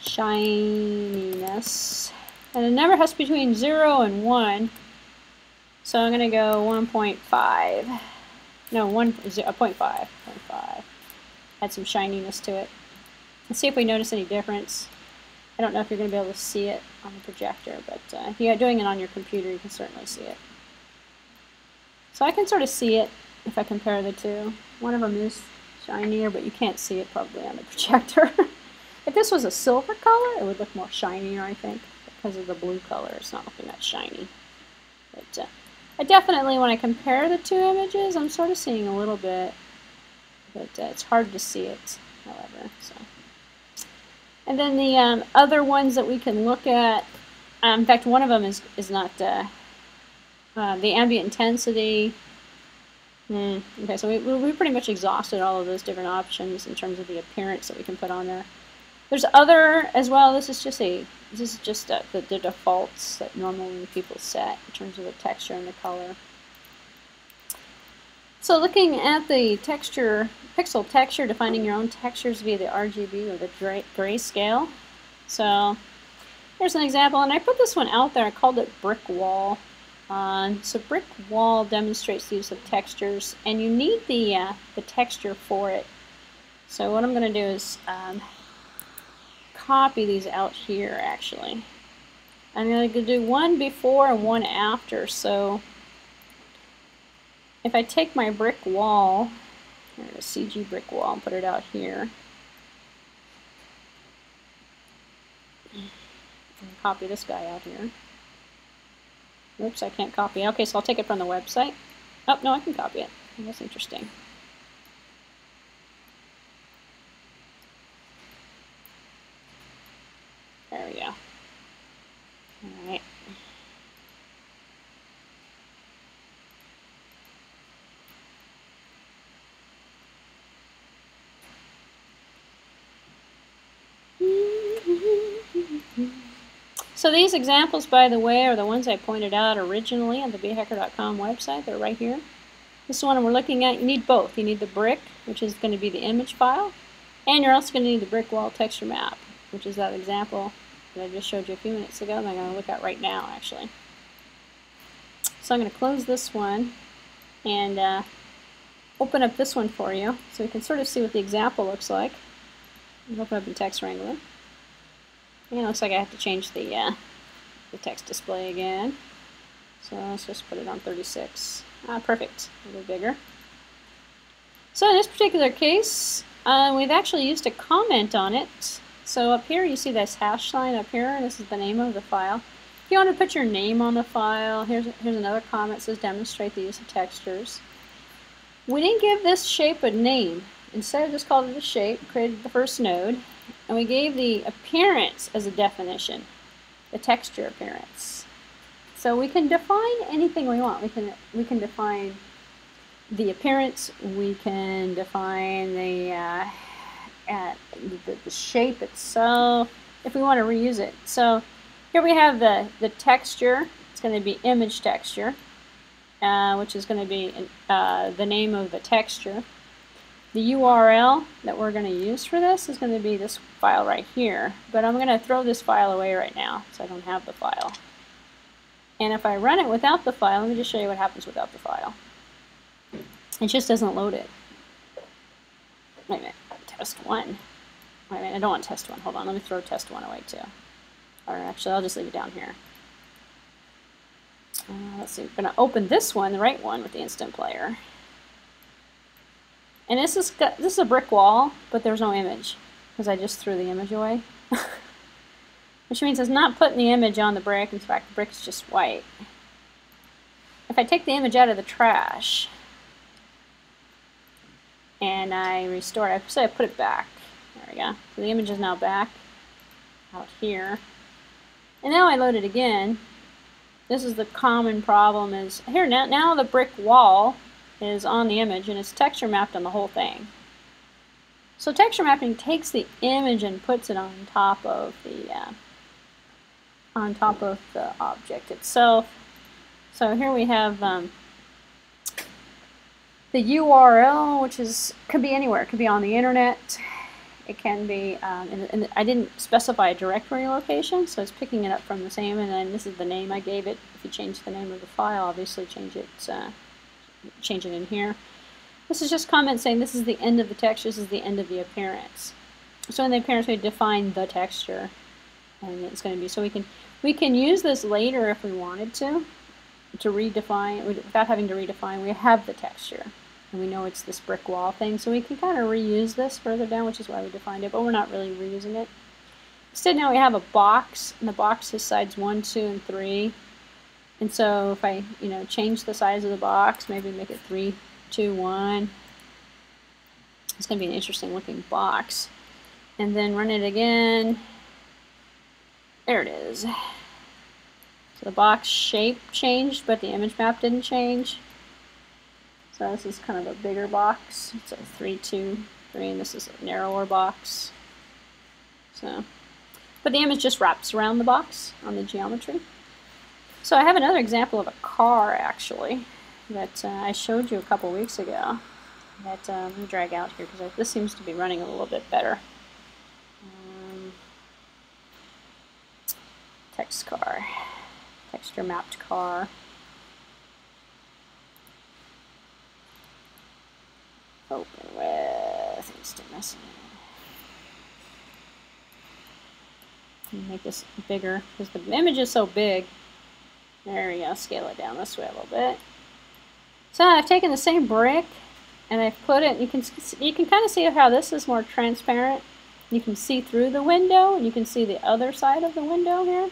shininess. And it never has between 0 and 1. So I'm going to go 1.5. No, 1, 0, 0.5. 0.5. Add some shininess to it. Let's see if we notice any difference. I don't know if you're going to be able to see it on the projector, but uh, if you're doing it on your computer, you can certainly see it. So I can sort of see it if I compare the two. One of them is shinier, but you can't see it probably on the projector. if this was a silver color, it would look more shinier, I think, because of the blue color. It's not looking that shiny. But uh, I definitely, when I compare the two images, I'm sort of seeing a little bit, but uh, it's hard to see it, however. So. And then the um, other ones that we can look at, um, in fact, one of them is, is not uh, uh, the ambient intensity. Mm, okay, so we, we pretty much exhausted all of those different options in terms of the appearance that we can put on there. There's other as well. This is just a this is just a, the, the defaults that normally people set in terms of the texture and the color. So looking at the texture, pixel texture, defining your own textures via the RGB or the gray, grayscale. So here's an example, and I put this one out there. I called it Brick Wall. Uh, so Brick Wall demonstrates the use of textures, and you need the, uh, the texture for it. So what I'm going to do is um, copy these out here, actually. I'm going to do one before and one after. So if I take my brick wall, a CG brick wall, and put it out here, and copy this guy out here. Oops, I can't copy. Okay, so I'll take it from the website. Oh, no, I can copy it. That's interesting. There we go. All right. So these examples, by the way, are the ones I pointed out originally on the bhecker.com website. They're right here. This one we're looking at, you need both. You need the brick, which is going to be the image file, and you're also going to need the brick wall texture map, which is that example that I just showed you a few minutes ago that I'm going to look at right now, actually. So I'm going to close this one and uh, open up this one for you so you can sort of see what the example looks like. Open up in Text Wrangler. It looks like I have to change the, uh, the text display again. So let's just put it on 36. Ah, perfect. A little bigger. So in this particular case, uh, we've actually used a comment on it. So up here you see this hash line up here. And this is the name of the file. If you want to put your name on the file, here's, here's another comment that says demonstrate the use of textures. We didn't give this shape a name. Instead, I just called it a shape, created the first node, and we gave the appearance as a definition, the texture appearance. So we can define anything we want. We can we can define the appearance. We can define the uh, uh, the, the shape itself if we want to reuse it. So here we have the the texture. It's going to be image texture, uh, which is going to be uh, the name of the texture. The URL that we're going to use for this is going to be this file right here, but I'm going to throw this file away right now so I don't have the file. And if I run it without the file, let me just show you what happens without the file. It just doesn't load it. Wait a minute, test one. Wait a minute, I don't want test one. Hold on, let me throw test one away too. Or actually, I'll just leave it down here. Uh, let's see, we're going to open this one, the right one, with the instant player. And this is this is a brick wall, but there's no image because I just threw the image away. Which means it's not putting the image on the brick. In fact, the brick is just white. If I take the image out of the trash and I restore it, I say I put it back. There we go. So the image is now back out here. And now I load it again. This is the common problem is here now now the brick wall is on the image and it's texture mapped on the whole thing. So texture mapping takes the image and puts it on top of the uh, on top of the object itself. So here we have um, the URL, which is could be anywhere. It could be on the internet. It can be, um, and, and, I didn't specify a directory location, so it's picking it up from the same, and then this is the name I gave it. If you change the name of the file, obviously change it uh, change it in here. This is just comment saying this is the end of the texture, this is the end of the appearance. So in the appearance we define the texture and it's going to be so we can we can use this later if we wanted to to redefine without having to redefine we have the texture and we know it's this brick wall thing so we can kind of reuse this further down which is why we defined it but we're not really reusing it instead now we have a box and the box has sides 1 2 and 3 and so if I, you know, change the size of the box, maybe make it 3, 2, 1, it's going to be an interesting looking box. And then run it again. There it is. So the box shape changed, but the image map didn't change. So this is kind of a bigger box. It's a 3, 2, 3, and this is a narrower box. So, but the image just wraps around the box on the geometry. So I have another example of a car, actually, that uh, I showed you a couple weeks ago. That uh, let me drag out here because this seems to be running a little bit better. Um, text car, texture mapped car. Open with messaging. Make this bigger because the image is so big. There we go, scale it down this way a little bit. So I've taken the same brick and I've put it, you can, you can kind of see how this is more transparent. You can see through the window and you can see the other side of the window here.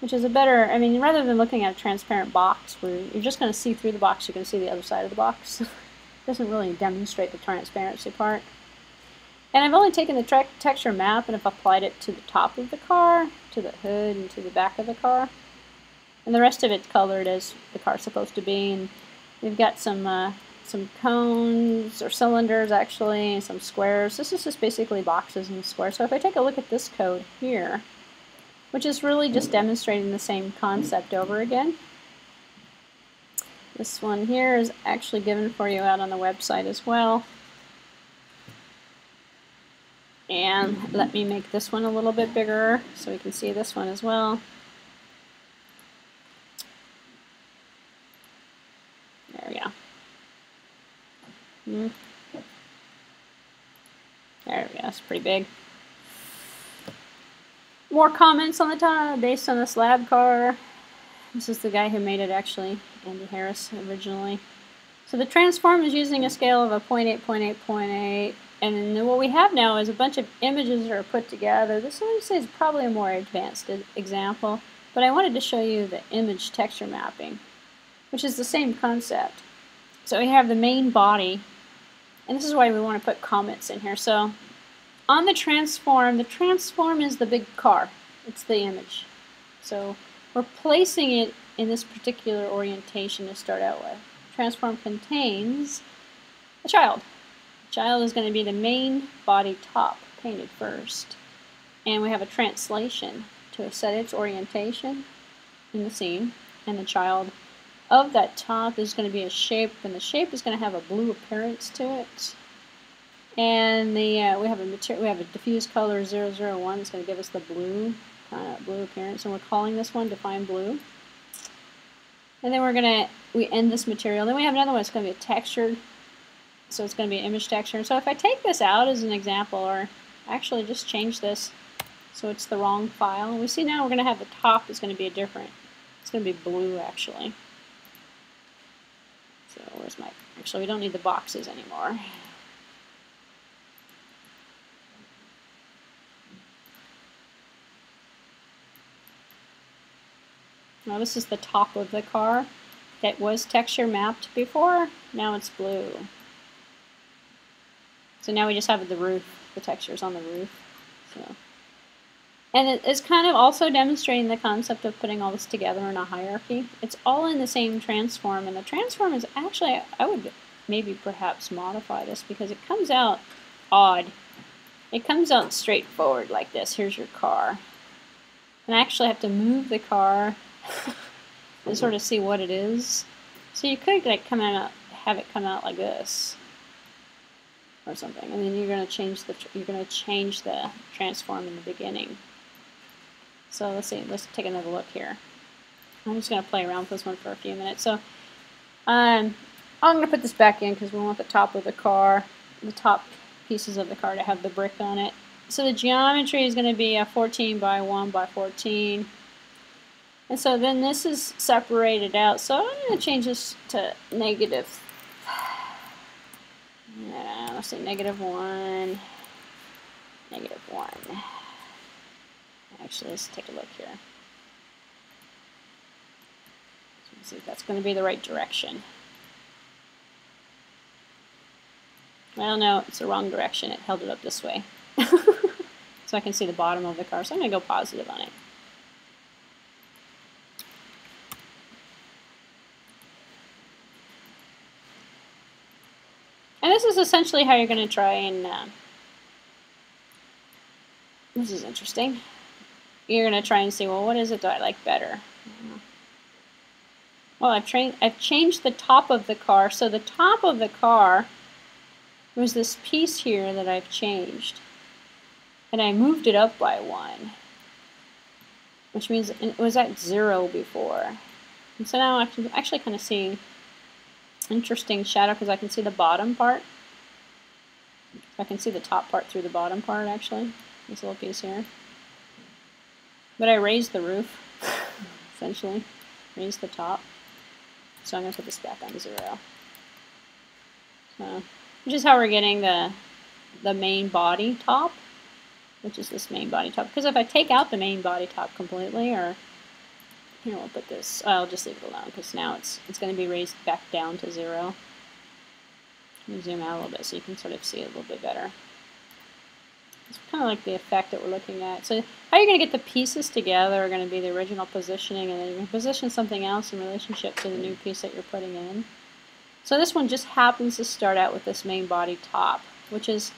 Which is a better, I mean, rather than looking at a transparent box where you're just going to see through the box, you can see the other side of the box. it doesn't really demonstrate the transparency part. And I've only taken the texture map and I've applied it to the top of the car, to the hood, and to the back of the car. And the rest of it's colored as the car's supposed to be. And we've got some uh, some cones or cylinders actually, and some squares. This is just basically boxes and squares. So if I take a look at this code here, which is really just demonstrating the same concept over again. This one here is actually given for you out on the website as well. And let me make this one a little bit bigger so we can see this one as well. There we go. Hmm. There we go, that's pretty big. More comments on the top based on the slab car. This is the guy who made it actually, Andy Harris originally. So the transform is using a scale of a 0.8, 0.8, 0.8. And what we have now is a bunch of images that are put together. This one is probably a more advanced example, but I wanted to show you the image texture mapping, which is the same concept. So we have the main body, and this is why we want to put comments in here. So on the transform, the transform is the big car. It's the image. So we're placing it in this particular orientation to start out with. Transform contains a child. The Child is going to be the main body top painted first. And we have a translation to set its orientation in the scene. And the child of that top is going to be a shape, and the shape is going to have a blue appearance to it. And the uh, we have a material, we have a diffuse color 001. It's going to give us the blue of blue appearance, and we're calling this one define blue. And then we're going to we end this material. Then we have another one. It's going to be textured so it's going to be image texture. And So if I take this out as an example, or actually just change this so it's the wrong file, we see now we're going to have the top is going to be a different. It's going to be blue actually. So where's my, actually we don't need the boxes anymore. Now this is the top of the car that was texture mapped before. Now it's blue. So now we just have the roof, the textures on the roof. So, And it is kind of also demonstrating the concept of putting all this together in a hierarchy. It's all in the same transform, and the transform is actually, I would maybe perhaps modify this because it comes out odd. It comes out straightforward like this. Here's your car. And I actually have to move the car to sort of see what it is. So you could like come out, have it come out like this or something. And then you're going to change the you're going to change the transform in the beginning. So let's see. Let's take another look here. I'm just going to play around with this one for a few minutes. So um, I'm going to put this back in because we want the top of the car, the top pieces of the car to have the brick on it. So the geometry is going to be a 14 by 1 by 14. And so then this is separated out. So I'm going to change this to negative yeah, let's say negative 1, negative 1. Actually, let's take a look here. Let's see if that's going to be the right direction. Well, no, it's the wrong direction. It held it up this way. so I can see the bottom of the car. So I'm going to go positive on it. And this is essentially how you're going to try and... Uh, this is interesting. You're going to try and see, well, what is it that I like better? Well, I've, trained, I've changed the top of the car. So the top of the car was this piece here that I've changed. And I moved it up by one. Which means it was at zero before. And so now I can actually kind of see interesting shadow because I can see the bottom part. I can see the top part through the bottom part actually, this little piece here. But I raised the roof, essentially, raised the top. So I'm going to put this back on zero. So, which is how we're getting the, the main body top, which is this main body top. Because if I take out the main body top completely, or here, we'll put this. I'll just leave it alone because now it's it's going to be raised back down to zero. zoom out a little bit so you can sort of see it a little bit better. It's kind of like the effect that we're looking at. So how you're going to get the pieces together are going to be the original positioning, and then you're going to position something else in relationship to the new piece that you're putting in. So this one just happens to start out with this main body top, which is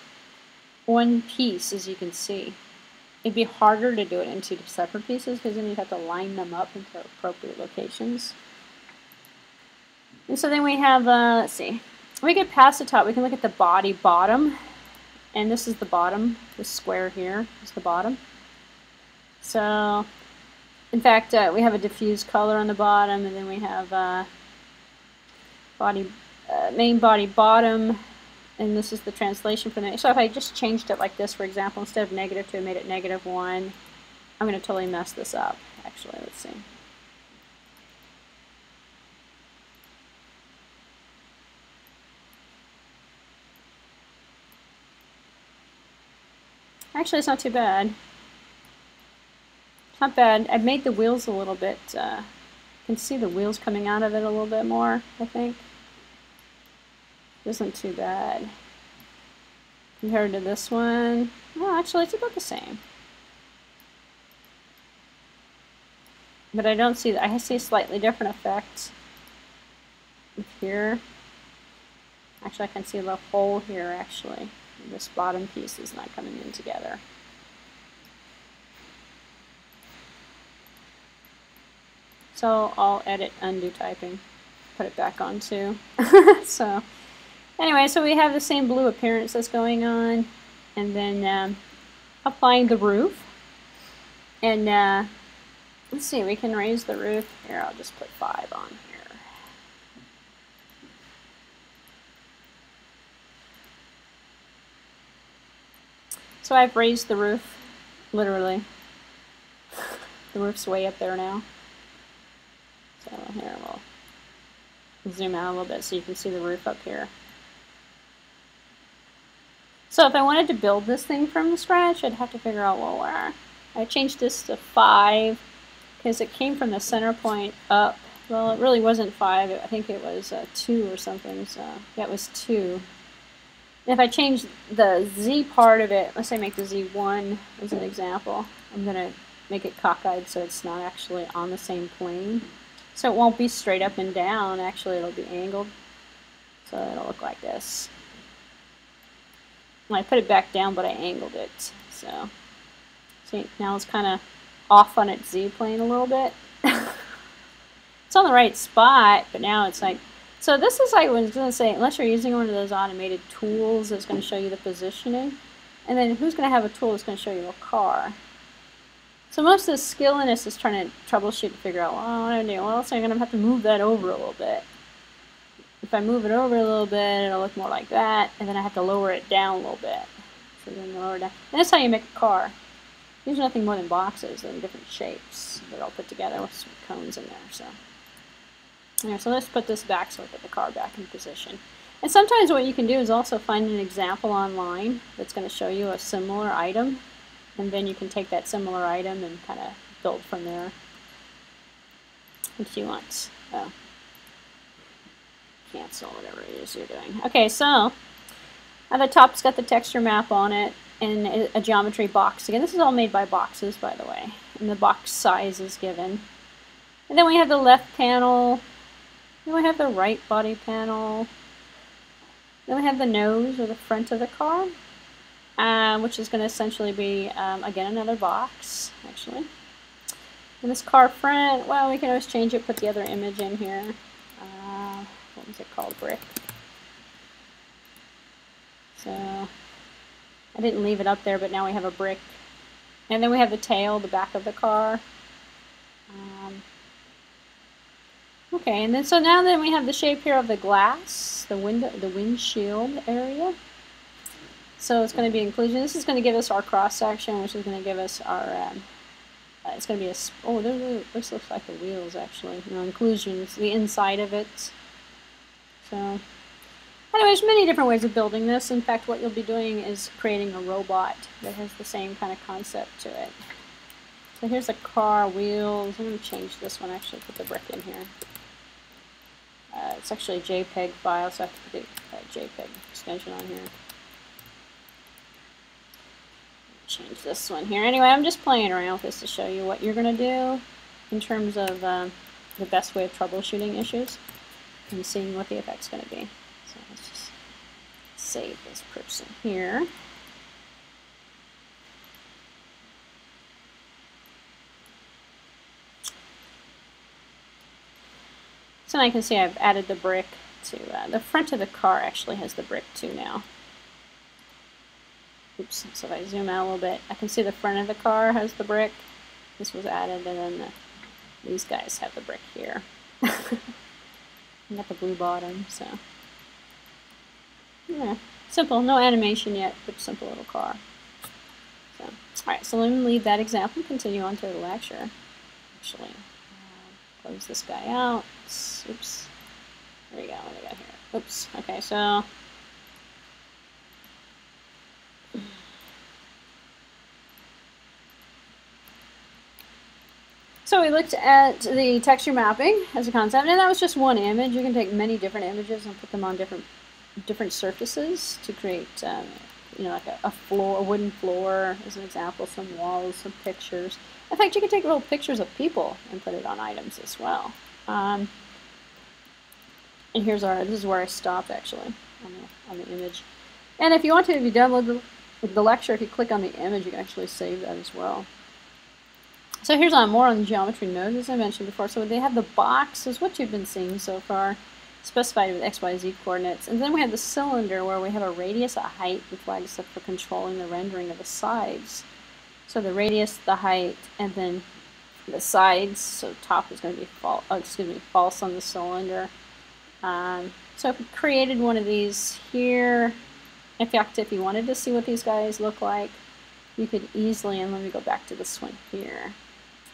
one piece, as you can see. It'd be harder to do it into separate pieces because then you'd have to line them up into appropriate locations. And so then we have, uh, let's see, we get past the top, we can look at the body bottom. And this is the bottom, this square here is the bottom. So, in fact, uh, we have a diffuse color on the bottom, and then we have uh, body, uh, main body bottom, and this is the translation for that. So if I just changed it like this, for example, instead of negative 2, I made it negative 1, I'm going to totally mess this up, actually. Let's see. Actually, it's not too bad. It's not bad. I've made the wheels a little bit, uh, you can see the wheels coming out of it a little bit more, I think. Isn't too bad. Compared to this one, well, actually, it's about the same. But I don't see, I see a slightly different effect here. Actually, I can see the hole here, actually. This bottom piece is not coming in together. So I'll edit undo typing, put it back on too. so anyway, so we have the same blue appearance that's going on. And then um, applying the roof. And uh, let's see, we can raise the roof. Here, I'll just put 5 on. So I've raised the roof, literally. The roof's way up there now. So here, we'll zoom out a little bit so you can see the roof up here. So if I wanted to build this thing from scratch, I'd have to figure out, where? I changed this to 5 because it came from the center point up. Well, it really wasn't 5. I think it was uh, 2 or something. So that was 2 if I change the Z part of it, let's say make the Z1 as an example, I'm going to make it cockeyed so it's not actually on the same plane. So it won't be straight up and down, actually it'll be angled. So it'll look like this. I put it back down, but I angled it. So see, now it's kind of off on its Z plane a little bit. it's on the right spot, but now it's like so this is, like I was going to say, unless you're using one of those automated tools that's going to show you the positioning, and then who's going to have a tool that's going to show you a car? So most of the skill in this is trying to troubleshoot to figure out, well, what do I do? Well, so I'm going to have to move that over a little bit. If I move it over a little bit, it'll look more like that, and then I have to lower it down a little bit. So then lower down. And that's how you make a car. These are nothing more than boxes in different shapes that I'll put together with some cones in there. So. Here, so let's put this back so we get the car back in position. And sometimes what you can do is also find an example online that's going to show you a similar item. And then you can take that similar item and kind of build from there if you want. Oh. Cancel whatever it is you're doing. Okay, so at the top's got the texture map on it and a geometry box. Again, this is all made by boxes, by the way. And the box size is given. And then we have the left panel then we have the right body panel. Then we have the nose or the front of the car, um, which is going to essentially be, um, again, another box, actually. And this car front, well, we can always change it, put the other image in here. Uh, what was it called? Brick. So, I didn't leave it up there, but now we have a brick. And then we have the tail, the back of the car. Um, Okay, and then so now then we have the shape here of the glass, the window, the windshield area. So it's going to be extrusion. This is going to give us our cross section, which is going to give us our. Um, uh, it's going to be a. Oh, this looks like the wheels actually. You know, extrusions, the inside of it. So, anyway, there's many different ways of building this. In fact, what you'll be doing is creating a robot that has the same kind of concept to it. So here's a car, wheels. I'm going to change this one actually. Put the brick in here. Uh, it's actually a JPEG file, so I have to put a JPEG extension on here. change this one here. Anyway, I'm just playing around with this to show you what you're going to do in terms of um, the best way of troubleshooting issues and seeing what the effect's going to be. So let's just save this person here. So now you can see I've added the brick to uh, the front of the car actually has the brick too now. Oops, so if I zoom out a little bit, I can see the front of the car has the brick. This was added, and then the, these guys have the brick here. got the blue bottom, so. Yeah, simple, no animation yet, but simple little car. So, alright, so let me leave that example and continue on to the lecture. Actually, close this guy out. Oops. There we go, what do we got here? Oops, okay, so So we looked at the texture mapping as a concept, and that was just one image. You can take many different images and put them on different different surfaces to create, um, you know, like a, a, floor, a wooden floor, as an example, some walls, some pictures. In fact, you can take little pictures of people and put it on items as well. Um, and here's our, this is where I stopped actually on the, on the image. And if you want to, if you download the, the lecture, if you click on the image, you can actually save that as well. So here's on more on geometry nodes, as I mentioned before. So they have the box, is what you've been seeing so far, specified with x, y, z coordinates. And then we have the cylinder where we have a radius, a height, and flags up for controlling the rendering of the sides. So the radius, the height, and then the sides. So top is going to be false, oh, excuse me, false on the cylinder. Um, so if we created one of these here, in fact, if you wanted to see what these guys look like, you could easily, and let me go back to this one here.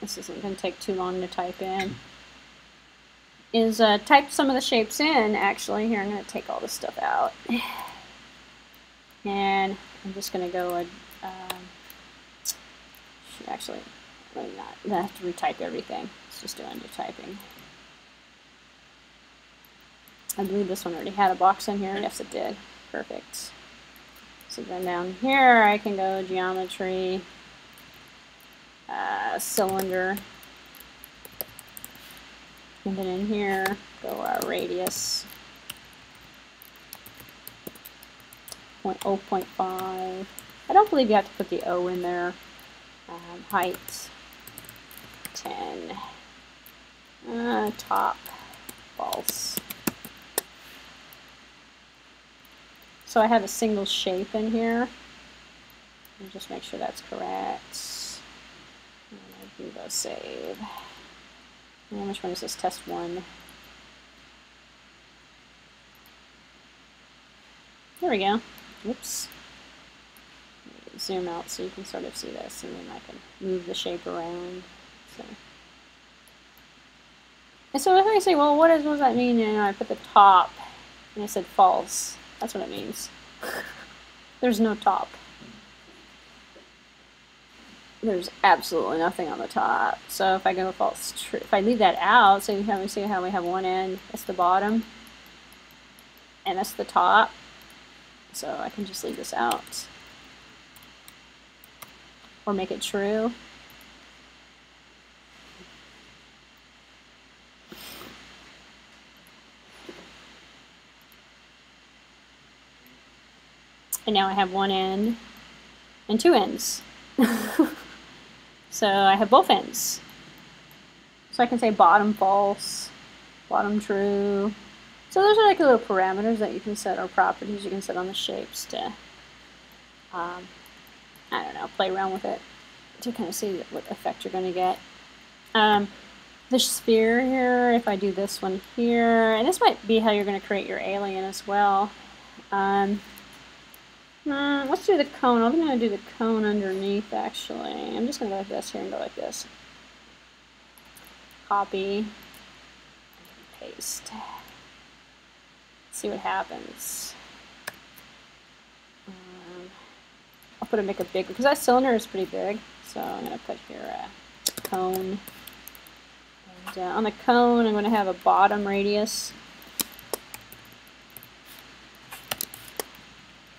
This isn't going to take too long to type in. Is uh, type some of the shapes in, actually. Here, I'm going to take all this stuff out. And I'm just going to go, um, actually, me not, I have to retype everything. Let's just do undo typing. I believe this one already had a box in here. Yes, it did. Perfect. So then down here, I can go geometry, uh, cylinder. And then in here, go our radius. 0.5. I don't believe you have to put the O in there. Um, height, 10. Uh, top, false. So I have a single shape in here. just make sure that's correct. Vivo save. And which one is this? Test one. There we go. Oops. Zoom out so you can sort of see this, and then I can move the shape around. So. And so if I say, well, what, is, what does that mean? Know, I put the top, and I said false. That's what it means. There's no top there's absolutely nothing on the top. So if I go false true, if I leave that out, so you can see how we have one end, that's the bottom, and that's the top. So I can just leave this out. Or make it true. And now I have one end and two ends. So I have both ends. So I can say bottom false, bottom true. So those are like little parameters that you can set, or properties you can set on the shapes to, um, I don't know, play around with it to kind of see what effect you're going to get. Um, the sphere here, if I do this one here, and this might be how you're going to create your alien as well. Um, let's do the cone. I'm going to do the cone underneath, actually. I'm just going to go like this here and go like this. Copy. Paste. See what happens. Um, I'll put it make it bigger, because that cylinder is pretty big. So I'm going to put here a cone. And uh, on the cone, I'm going to have a bottom radius.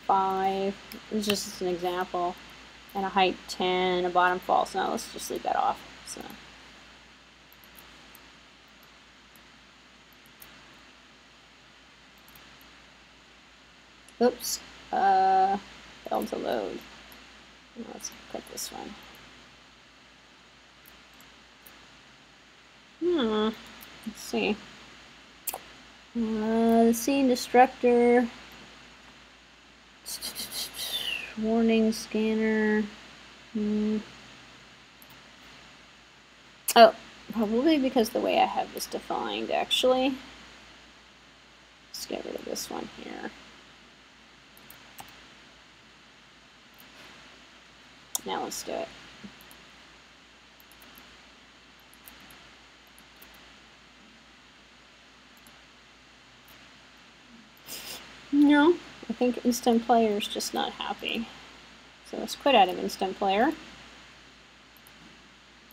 Five. It's just an example. and a height 10, a bottom false. Now let's just leave that off. So. Oops, uh, failed to load. Let's put this one. Hmm, let's see. Uh, the scene destructor. Warning scanner. Hmm. Oh, probably because the way I have this defined, actually. Let's get rid of this one here. Now let's do it. No, I think instant player is just not happy. So let's quit out of instant player.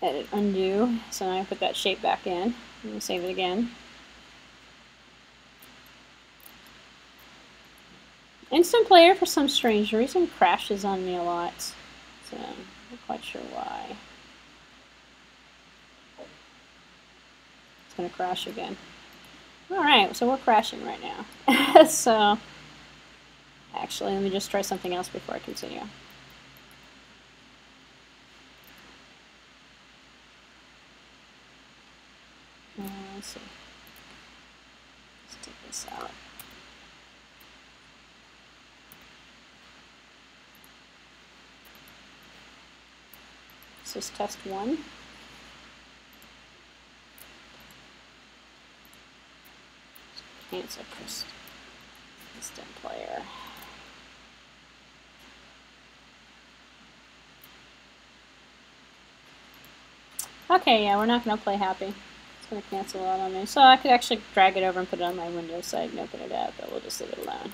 Edit undo. So now I put that shape back in. And save it again. Instant player, for some strange reason, crashes on me a lot. So I'm not quite sure why. It's going to crash again. Alright, so we're crashing right now. so, actually, let me just try something else before I continue. Uh, let's see. Let's take this out. This is test one. Cancel Chris instant player. Okay, yeah, we're not going to play happy. It's going to cancel out on me. So I could actually drag it over and put it on my Windows side and open it up, but we'll just leave it alone.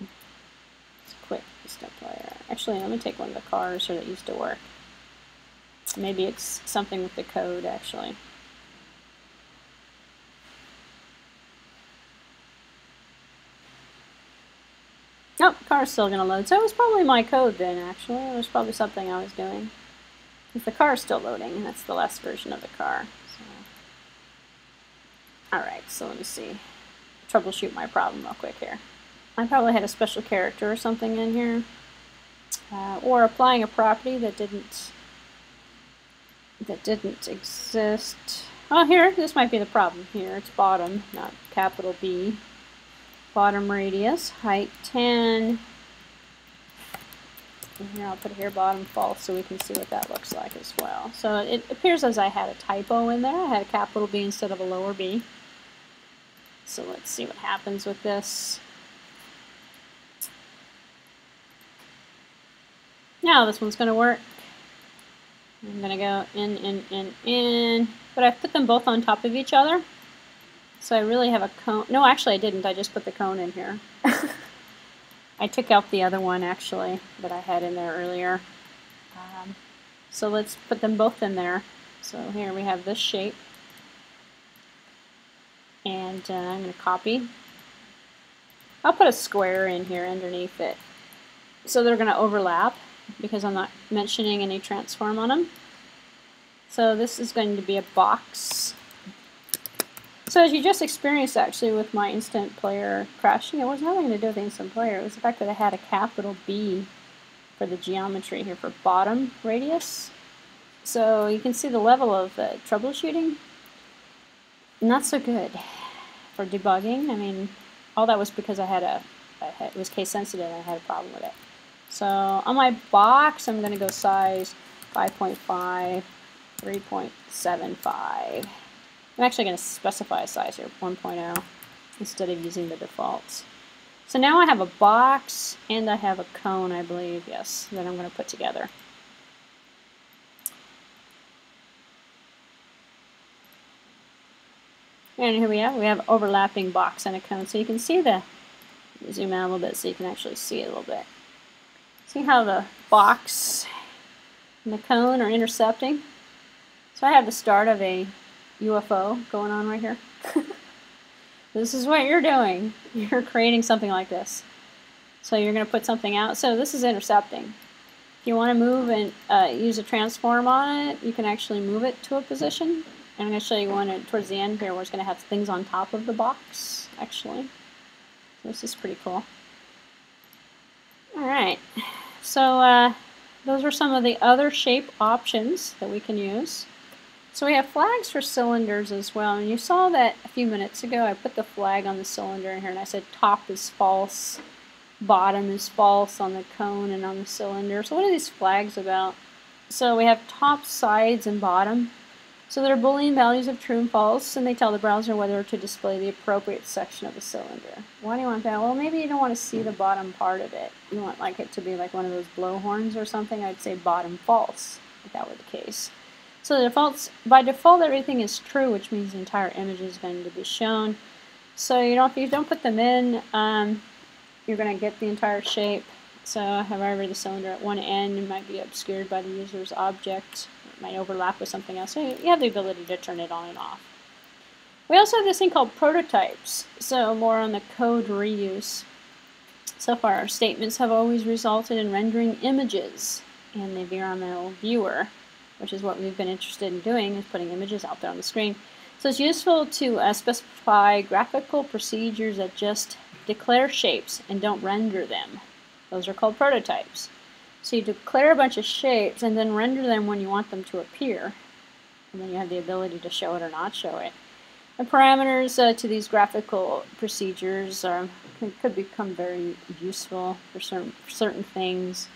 Let's quit instant player. Actually, let me take one of the cars that used to work. Maybe it's something with the code, actually. Nope, car's still going to load. So it was probably my code then, actually. It was probably something I was doing. If the is still loading, and that's the last version of the car. So. Alright, so let me see. Troubleshoot my problem real quick here. I probably had a special character or something in here. Uh, or applying a property that didn't that didn't exist. Oh, here, this might be the problem here. It's bottom, not capital B bottom radius, height 10. Mm-hmm. And here I'll put here bottom false so we can see what that looks like as well. So it appears as I had a typo in there. I had a capital B instead of a lower b. So let's see what happens with this. Now this one's going to work. I'm going to go in, in, in, in. But I put them both on top of each other. So I really have a cone. No, actually I didn't. I just put the cone in here. I took out the other one actually that I had in there earlier. Um, so let's put them both in there. So here we have this shape. And uh, I'm going to copy. I'll put a square in here underneath it. So they're going to overlap because I'm not mentioning any transform on them. So this is going to be a box so as you just experienced actually with my instant player crashing, it was nothing to do with the instant player. It was the fact that I had a capital B for the geometry here for bottom radius. So you can see the level of uh, troubleshooting. Not so good for debugging. I mean, all that was because I had a, I had, it was case sensitive and I had a problem with it. So on my box, I'm going to go size 5.5, 3.75. I'm actually going to specify a size here, 1.0, instead of using the defaults. So now I have a box and I have a cone, I believe, yes, that I'm going to put together. And here we have, we have overlapping box and a cone. So you can see the, zoom out a little bit so you can actually see it a little bit. See how the box and the cone are intercepting? So I have the start of a UFO going on right here. this is what you're doing. You're creating something like this. So you're going to put something out. So this is intercepting. If you want to move and uh, use a transform on it, you can actually move it to a position. And I'm going to show you one towards the end here where it's going to have things on top of the box, actually. This is pretty cool. Alright, so uh, those are some of the other shape options that we can use. So we have flags for cylinders as well, and you saw that a few minutes ago. I put the flag on the cylinder in here, and I said top is false, bottom is false on the cone and on the cylinder. So what are these flags about? So we have top, sides, and bottom. So they're Boolean values of true and false, and they tell the browser whether to display the appropriate section of the cylinder. Why do you want that? Well, maybe you don't want to see the bottom part of it. You want like it to be like one of those blowhorns or something. I'd say bottom false, if that were the case. So defaults, by default, everything is true, which means the entire image is going to be shown. So you don't, if you don't put them in, um, you're going to get the entire shape. So however, the cylinder at one end might be obscured by the user's object It might overlap with something else. So you have the ability to turn it on and off. We also have this thing called prototypes, so more on the code reuse. So far, our statements have always resulted in rendering images in the VRML viewer, which is what we've been interested in doing, is putting images out there on the screen. So it's useful to uh, specify graphical procedures that just declare shapes and don't render them. Those are called prototypes. So you declare a bunch of shapes and then render them when you want them to appear. And then you have the ability to show it or not show it. The parameters uh, to these graphical procedures are, could become very useful for certain, for certain things.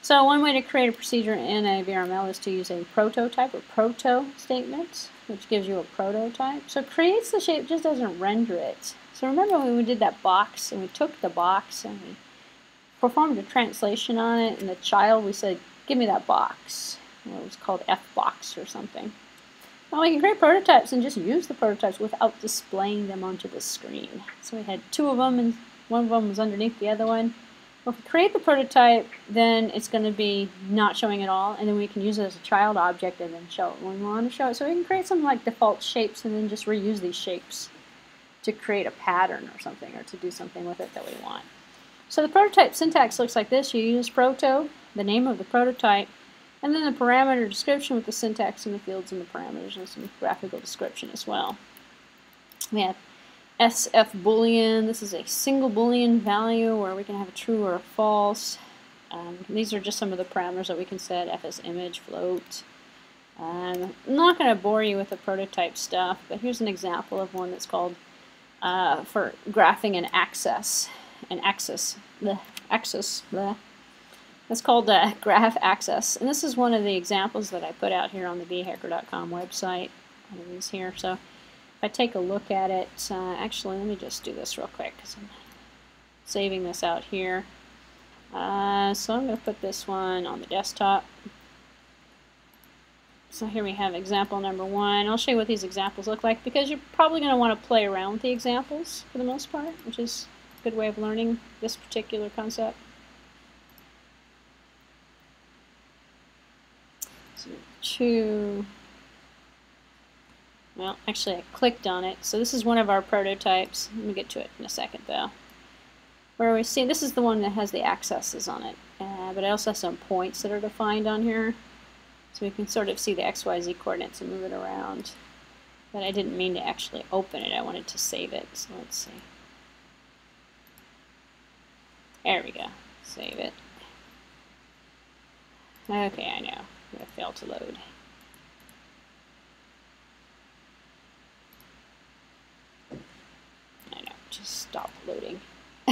So one way to create a procedure in a VRML is to use a prototype or proto statement, which gives you a prototype. So creates the shape, just doesn't render it. So remember when we did that box and we took the box and we performed a translation on it, and the child, we said, give me that box. it was called F-box or something. Well, we can create prototypes and just use the prototypes without displaying them onto the screen. So we had two of them, and one of them was underneath the other one. Well, if we create the prototype, then it's going to be not showing at all, and then we can use it as a child object and then show it when we want to show it. So we can create some like default shapes and then just reuse these shapes to create a pattern or something, or to do something with it that we want. So the prototype syntax looks like this. You use proto, the name of the prototype, and then the parameter description with the syntax and the fields and the parameters and some graphical description as well. We have SF boolean. This is a single boolean value where we can have a true or a false. Um, these are just some of the parameters that we can set. FS image, float. Um, I'm not going to bore you with the prototype stuff, but here's an example of one that's called uh, for graphing an axis An axis. The axis. The it's called uh, graph access, and this is one of the examples that I put out here on the bhecker.com website. One of these here. So if I take a look at it, uh, actually, let me just do this real quick because I'm saving this out here. Uh, so I'm going to put this one on the desktop. So here we have example number one. I'll show you what these examples look like because you're probably going to want to play around with the examples for the most part, which is a good way of learning this particular concept. So two, well, actually I clicked on it. So this is one of our prototypes. Let me get to it in a second though. Where we see, this is the one that has the accesses on it. Uh, but I also have some points that are defined on here. So we can sort of see the XYZ coordinates and move it around. But I didn't mean to actually open it. I wanted to save it. So let's see. There we go. Save it. Okay, I know. It failed to load. I know. Just stop loading.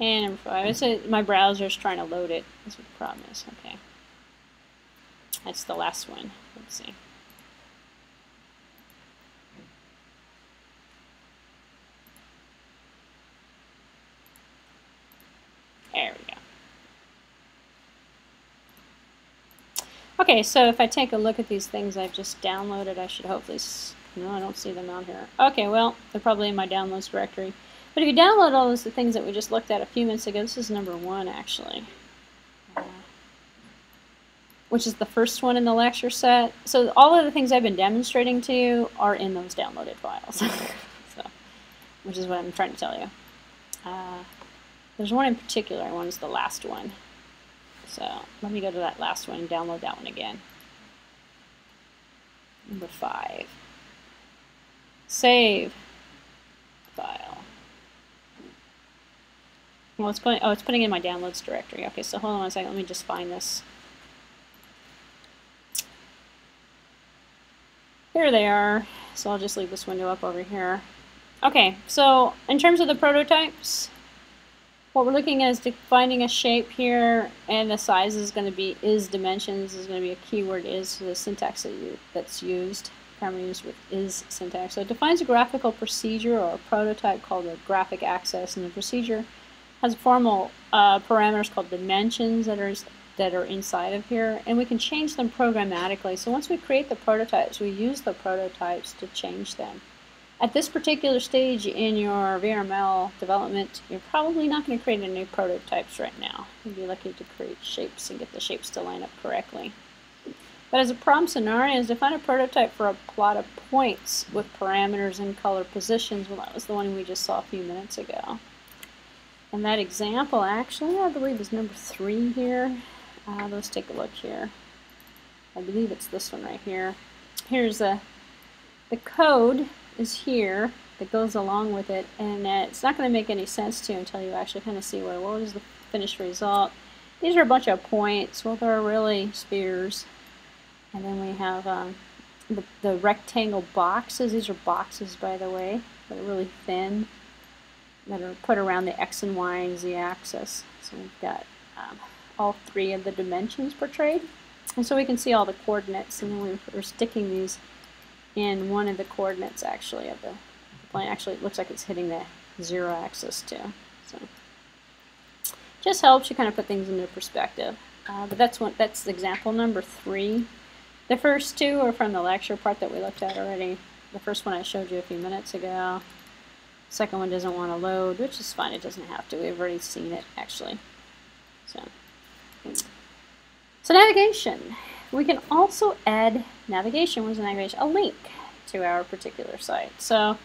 and number five. It's a, my browser's trying to load it. That's what the problem is. Okay. That's the last one. Let's see. There we go. Okay, so if I take a look at these things I've just downloaded, I should hopefully... No, I don't see them out here. Okay, well, they're probably in my downloads directory. But if you download all those the things that we just looked at a few minutes ago, this is number one, actually. Which is the first one in the lecture set. So all of the things I've been demonstrating to you are in those downloaded files. so, which is what I'm trying to tell you. Uh, There's one in particular, one is the last one. So let me go to that last one and download that one again. Number five. Save file. Well, it's going. Oh, it's putting in my downloads directory. Okay, so hold on a second. Let me just find this. Here they are. So I'll just leave this window up over here. Okay, so in terms of the prototypes, what we're looking at is defining a shape here, and the size is going to be is dimensions is going to be a keyword is the syntax that you, that's used, used with is syntax. So it defines a graphical procedure or a prototype called a graphic access, and the procedure has formal uh, parameters called dimensions that are that are inside of here, and we can change them programmatically. So once we create the prototypes, we use the prototypes to change them. At this particular stage in your VRML development, you're probably not going to create any prototypes right now. You'd be lucky to create shapes and get the shapes to line up correctly. But as a problem scenario is define a prototype for a plot of points with parameters and color positions. Well, that was the one we just saw a few minutes ago. And that example actually, I believe, is number three here. Uh, let's take a look here. I believe it's this one right here. Here's a, the code is here that goes along with it, and it's not going to make any sense to you until you actually kind of see well, what is the finished result. These are a bunch of points. Well, they're really spheres. And then we have um, the, the rectangle boxes. These are boxes, by the way, that are really thin, that are put around the x and y and z axis. So we've got um, all three of the dimensions portrayed. And so we can see all the coordinates, and then we're sticking these in one of the coordinates actually of the plane. Actually, it looks like it's hitting the zero axis too. So just helps you kind of put things into perspective. Uh, but that's one. That's example number three. The first two are from the lecture part that we looked at already. The first one I showed you a few minutes ago. Second one doesn't want to load, which is fine. It doesn't have to. We've already seen it actually. So, so navigation. We can also add navigation was navigation, a link to our particular site. So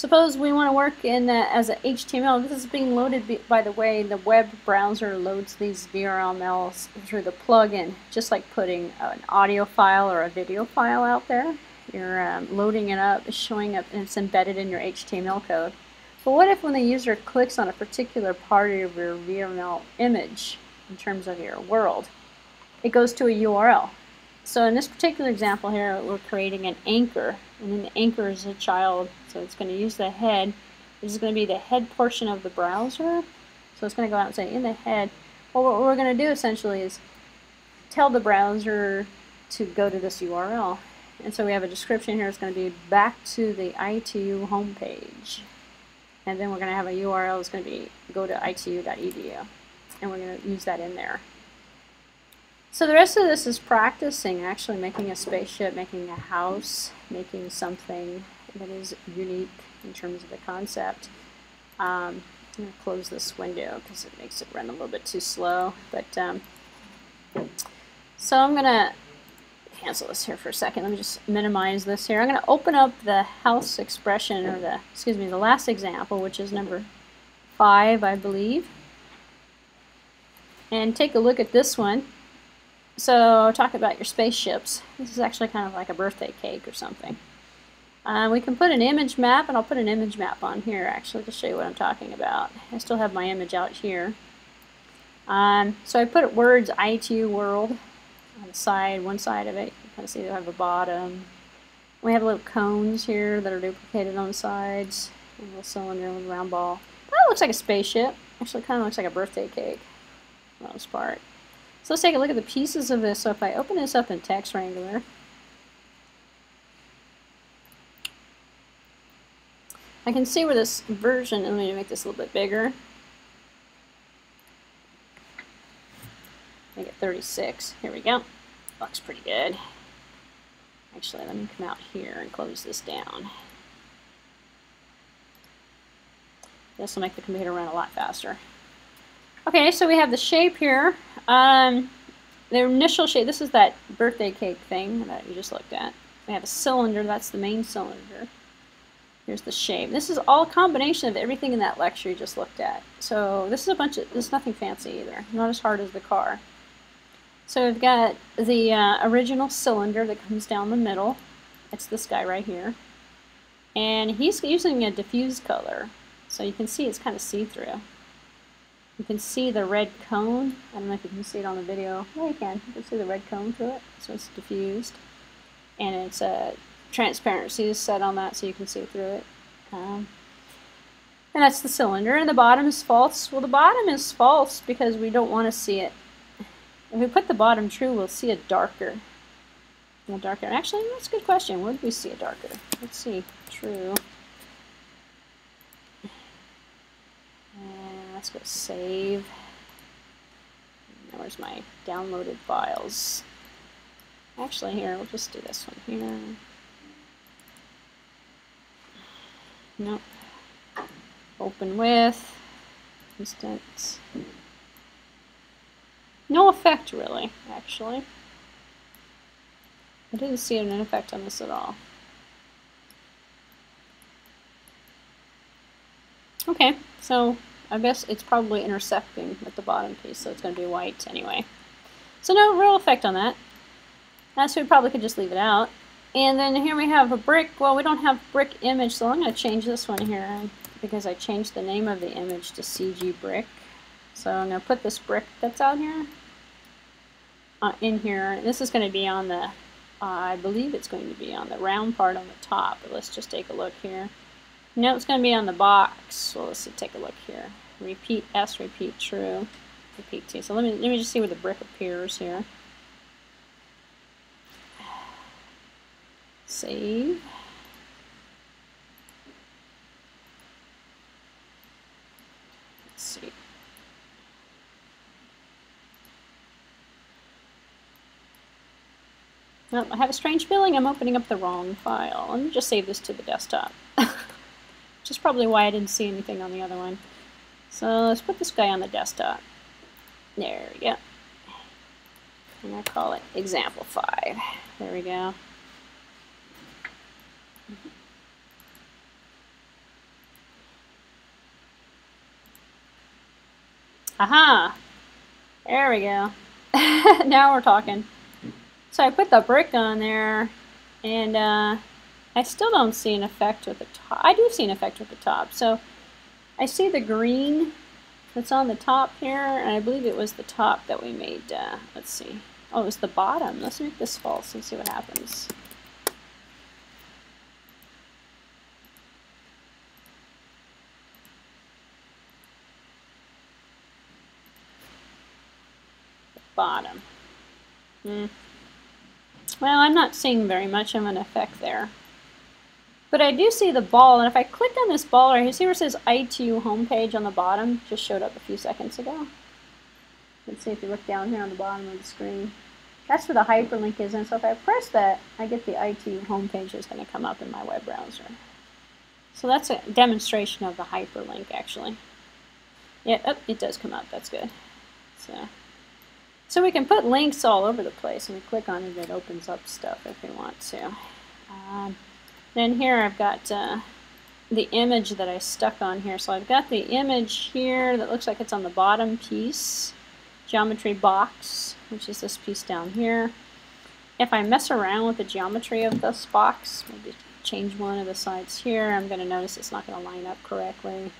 suppose we want to work in uh, as an HTML. This is being loaded, by the way, the web browser loads these VRMLs through the plugin, just like putting an audio file or a video file out there. You're um, loading it up, it's showing up, and it's embedded in your HTML code. But what if when the user clicks on a particular part of your VRML image in terms of your world, it goes to a URL. So in this particular example here, we're creating an anchor, and then the anchor is a child, so it's going to use the head. This is going to be the head portion of the browser. So it's going to go out and say in the head. Well, what we're going to do essentially is tell the browser to go to this URL. And so we have a description here. It's going to be back to the ITU homepage. And then we're going to have a URL that's going to be go to itu.edu. And we're going to use that in there. So the rest of this is practicing, actually making a spaceship, making a house, making something that is unique in terms of the concept. Um, I'm going to close this window because it makes it run a little bit too slow. But um, So I'm going to cancel this here for a second. Let me just minimize this here. I'm going to open up the house expression, or the, excuse me, the last example, which is number five, I believe. And take a look at this one. So talk about your spaceships. This is actually kind of like a birthday cake or something. Uh, we can put an image map, and I'll put an image map on here actually to show you what I'm talking about. I still have my image out here. Um, so I put words ITU world on the side, one side of it. You kind of see they have a bottom. We have little cones here that are duplicated on the sides. A little cylinder with a round ball. That looks like a spaceship. Actually, kind of looks like a birthday cake most part. So let's take a look at the pieces of this. So if I open this up in TextWrangler, I can see where this version, let me make this a little bit bigger. Make it 36. Here we go. Looks pretty good. Actually, let me come out here and close this down. This will make the computer run a lot faster. Okay, so we have the shape here. Um, the initial shape, this is that birthday cake thing that you just looked at. We have a cylinder, that's the main cylinder. Here's the shape. This is all a combination of everything in that lecture you just looked at. So this is a bunch of, this is nothing fancy either. Not as hard as the car. So we've got the uh, original cylinder that comes down the middle. It's this guy right here. And he's using a diffuse color. So you can see it's kind of see-through. You can see the red cone. I don't know if you can see it on the video. Yeah, you can. You can see the red cone through it. So it's diffused. And it's a transparency is set on that so you can see through it. Um, and that's the cylinder. And the bottom is false. Well, the bottom is false because we don't want to see it. If we put the bottom true, we'll see it darker. A darker. Actually, that's a good question. Would we see it darker? Let's see. True. Let's go save. Where's my downloaded files? Actually, here, we'll just do this one here. Nope. Open with. Instance. No effect, really, actually. I didn't see an effect on this at all. Okay, so I guess it's probably intersecting with the bottom piece, so it's going to be white anyway. So no real effect on that. That's so we probably could just leave it out. And then here we have a brick. Well, we don't have brick image, so I'm going to change this one here because I changed the name of the image to CG brick. So I'm going to put this brick that's out here uh, in here. This is going to be on the, uh, I believe it's going to be on the round part on the top. But let's just take a look here. No, it's going to be on the box. Well, let's take a look here. Repeat S, repeat true, repeat T. So let me let me just see where the brick appears here. Save. Let's see. Well, I have a strange feeling I'm opening up the wrong file. Let me just save this to the desktop. Which is probably why I didn't see anything on the other one. So let's put this guy on the desktop. There we go. And I call it example 5. There we go. Aha! There we go. now we're talking. So I put the brick on there, and uh, I still don't see an effect with the top. I do see an effect with the top. So I see the green that's on the top here, and I believe it was the top that we made. Uh, let's see. Oh, it was the bottom. Let's make this false and see what happens. bottom. Hmm. Well, I'm not seeing very much of an effect there. But I do see the ball, and if I click on this ball right here, see where it says ITU homepage on the bottom? Just showed up a few seconds ago. Let's see if you look down here on the bottom of the screen. That's where the hyperlink is, and so if I press that, I get the ITU homepage that's going to come up in my web browser. So that's a demonstration of the hyperlink, actually. Yeah, oh, it does come up. That's good. So. So we can put links all over the place and we click on it, it opens up stuff if we want to. Um, then here I've got uh, the image that I stuck on here. So I've got the image here that looks like it's on the bottom piece, geometry box, which is this piece down here. If I mess around with the geometry of this box, maybe change one of the sides here, I'm going to notice it's not going to line up correctly.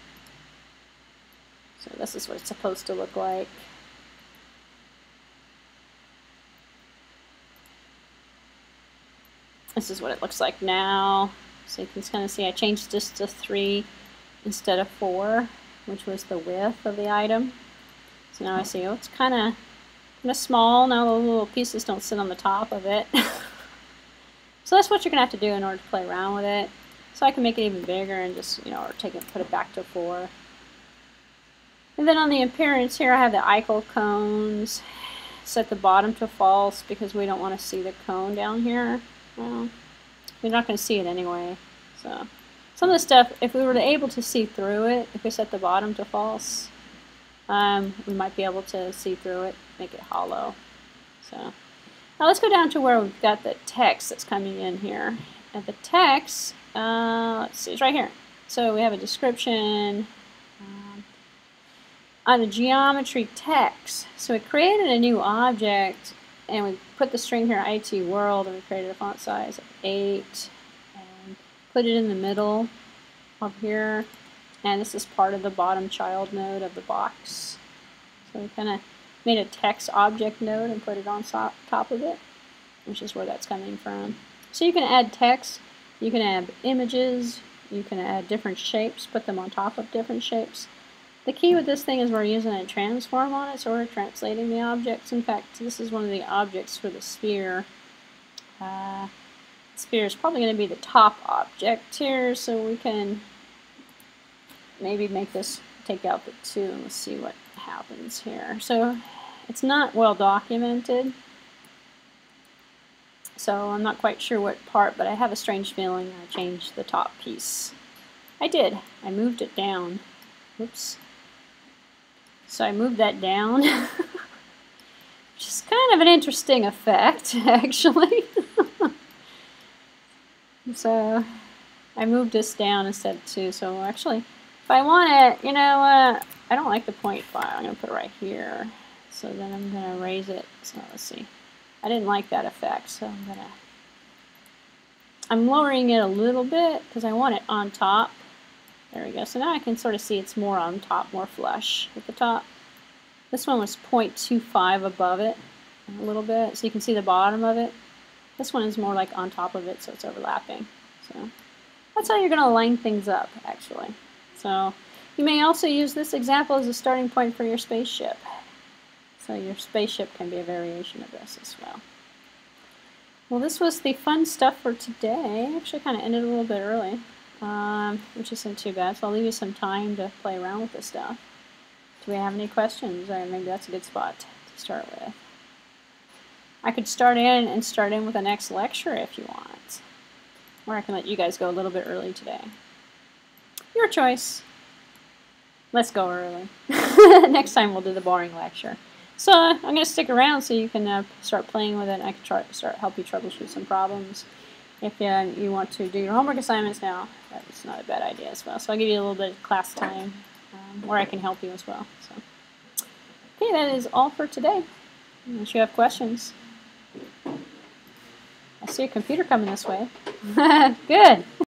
So this is what it's supposed to look like. This is what it looks like now. So you can kind of see I changed this to 3 instead of 4, which was the width of the item. So now I see, oh, it's kind of kind of small. Now the little pieces don't sit on the top of it. so that's what you're going to have to do in order to play around with it. So I can make it even bigger and just, you know, or take it, put it back to 4. And then on the appearance here, I have the Eichel cones. Set the bottom to false because we don't want to see the cone down here. Well, we're not going to see it anyway. So some of the stuff, if we were able to see through it, if we set the bottom to false, um, we might be able to see through it, make it hollow. So now let's go down to where we've got the text that's coming in here. And the text uh, let's see, it's right here. So we have a description um, on the geometry text. So we created a new object and we put the string here IT world and we created a font size of 8 and put it in the middle up here and this is part of the bottom child node of the box. So we kind of made a text object node and put it on top of it, which is where that's coming from. So you can add text, you can add images, you can add different shapes, put them on top of different shapes. The key with this thing is we're using a transform on it, so we're translating the objects. In fact, this is one of the objects for the sphere. Uh, sphere is probably going to be the top object here, so we can maybe make this take out the 2 and let's see what happens here. So it's not well documented, so I'm not quite sure what part, but I have a strange feeling I changed the top piece. I did. I moved it down. Oops. So I moved that down, which is kind of an interesting effect, actually. so I moved this down instead of 2, so actually, if I want it, you know, uh, I don't like the point file. I'm going to put it right here. So then I'm going to raise it. So let's see. I didn't like that effect, so I'm gonna I'm lowering it a little bit because I want it on top. There we go. So now I can sort of see it's more on top, more flush at the top. This one was 0.25 above it a little bit, so you can see the bottom of it. This one is more like on top of it, so it's overlapping. So that's how you're going to line things up, actually. So you may also use this example as a starting point for your spaceship. So your spaceship can be a variation of this as well. Well, this was the fun stuff for today. Actually, kind of ended a little bit early, um, which isn't too bad. So I'll leave you some time to play around with this stuff. Do we have any questions? Or maybe that's a good spot to start with. I could start in and start in with the next lecture if you want. Or I can let you guys go a little bit early today. Your choice. Let's go early. next time we'll do the boring lecture. So I'm going to stick around so you can uh, start playing with it I can try start help you troubleshoot some problems. If uh, you want to do your homework assignments now, that's not a bad idea as well. So I'll give you a little bit of class time um, where I can help you as well. So, Okay, that is all for today. Unless you have questions. I see a computer coming this way. Good.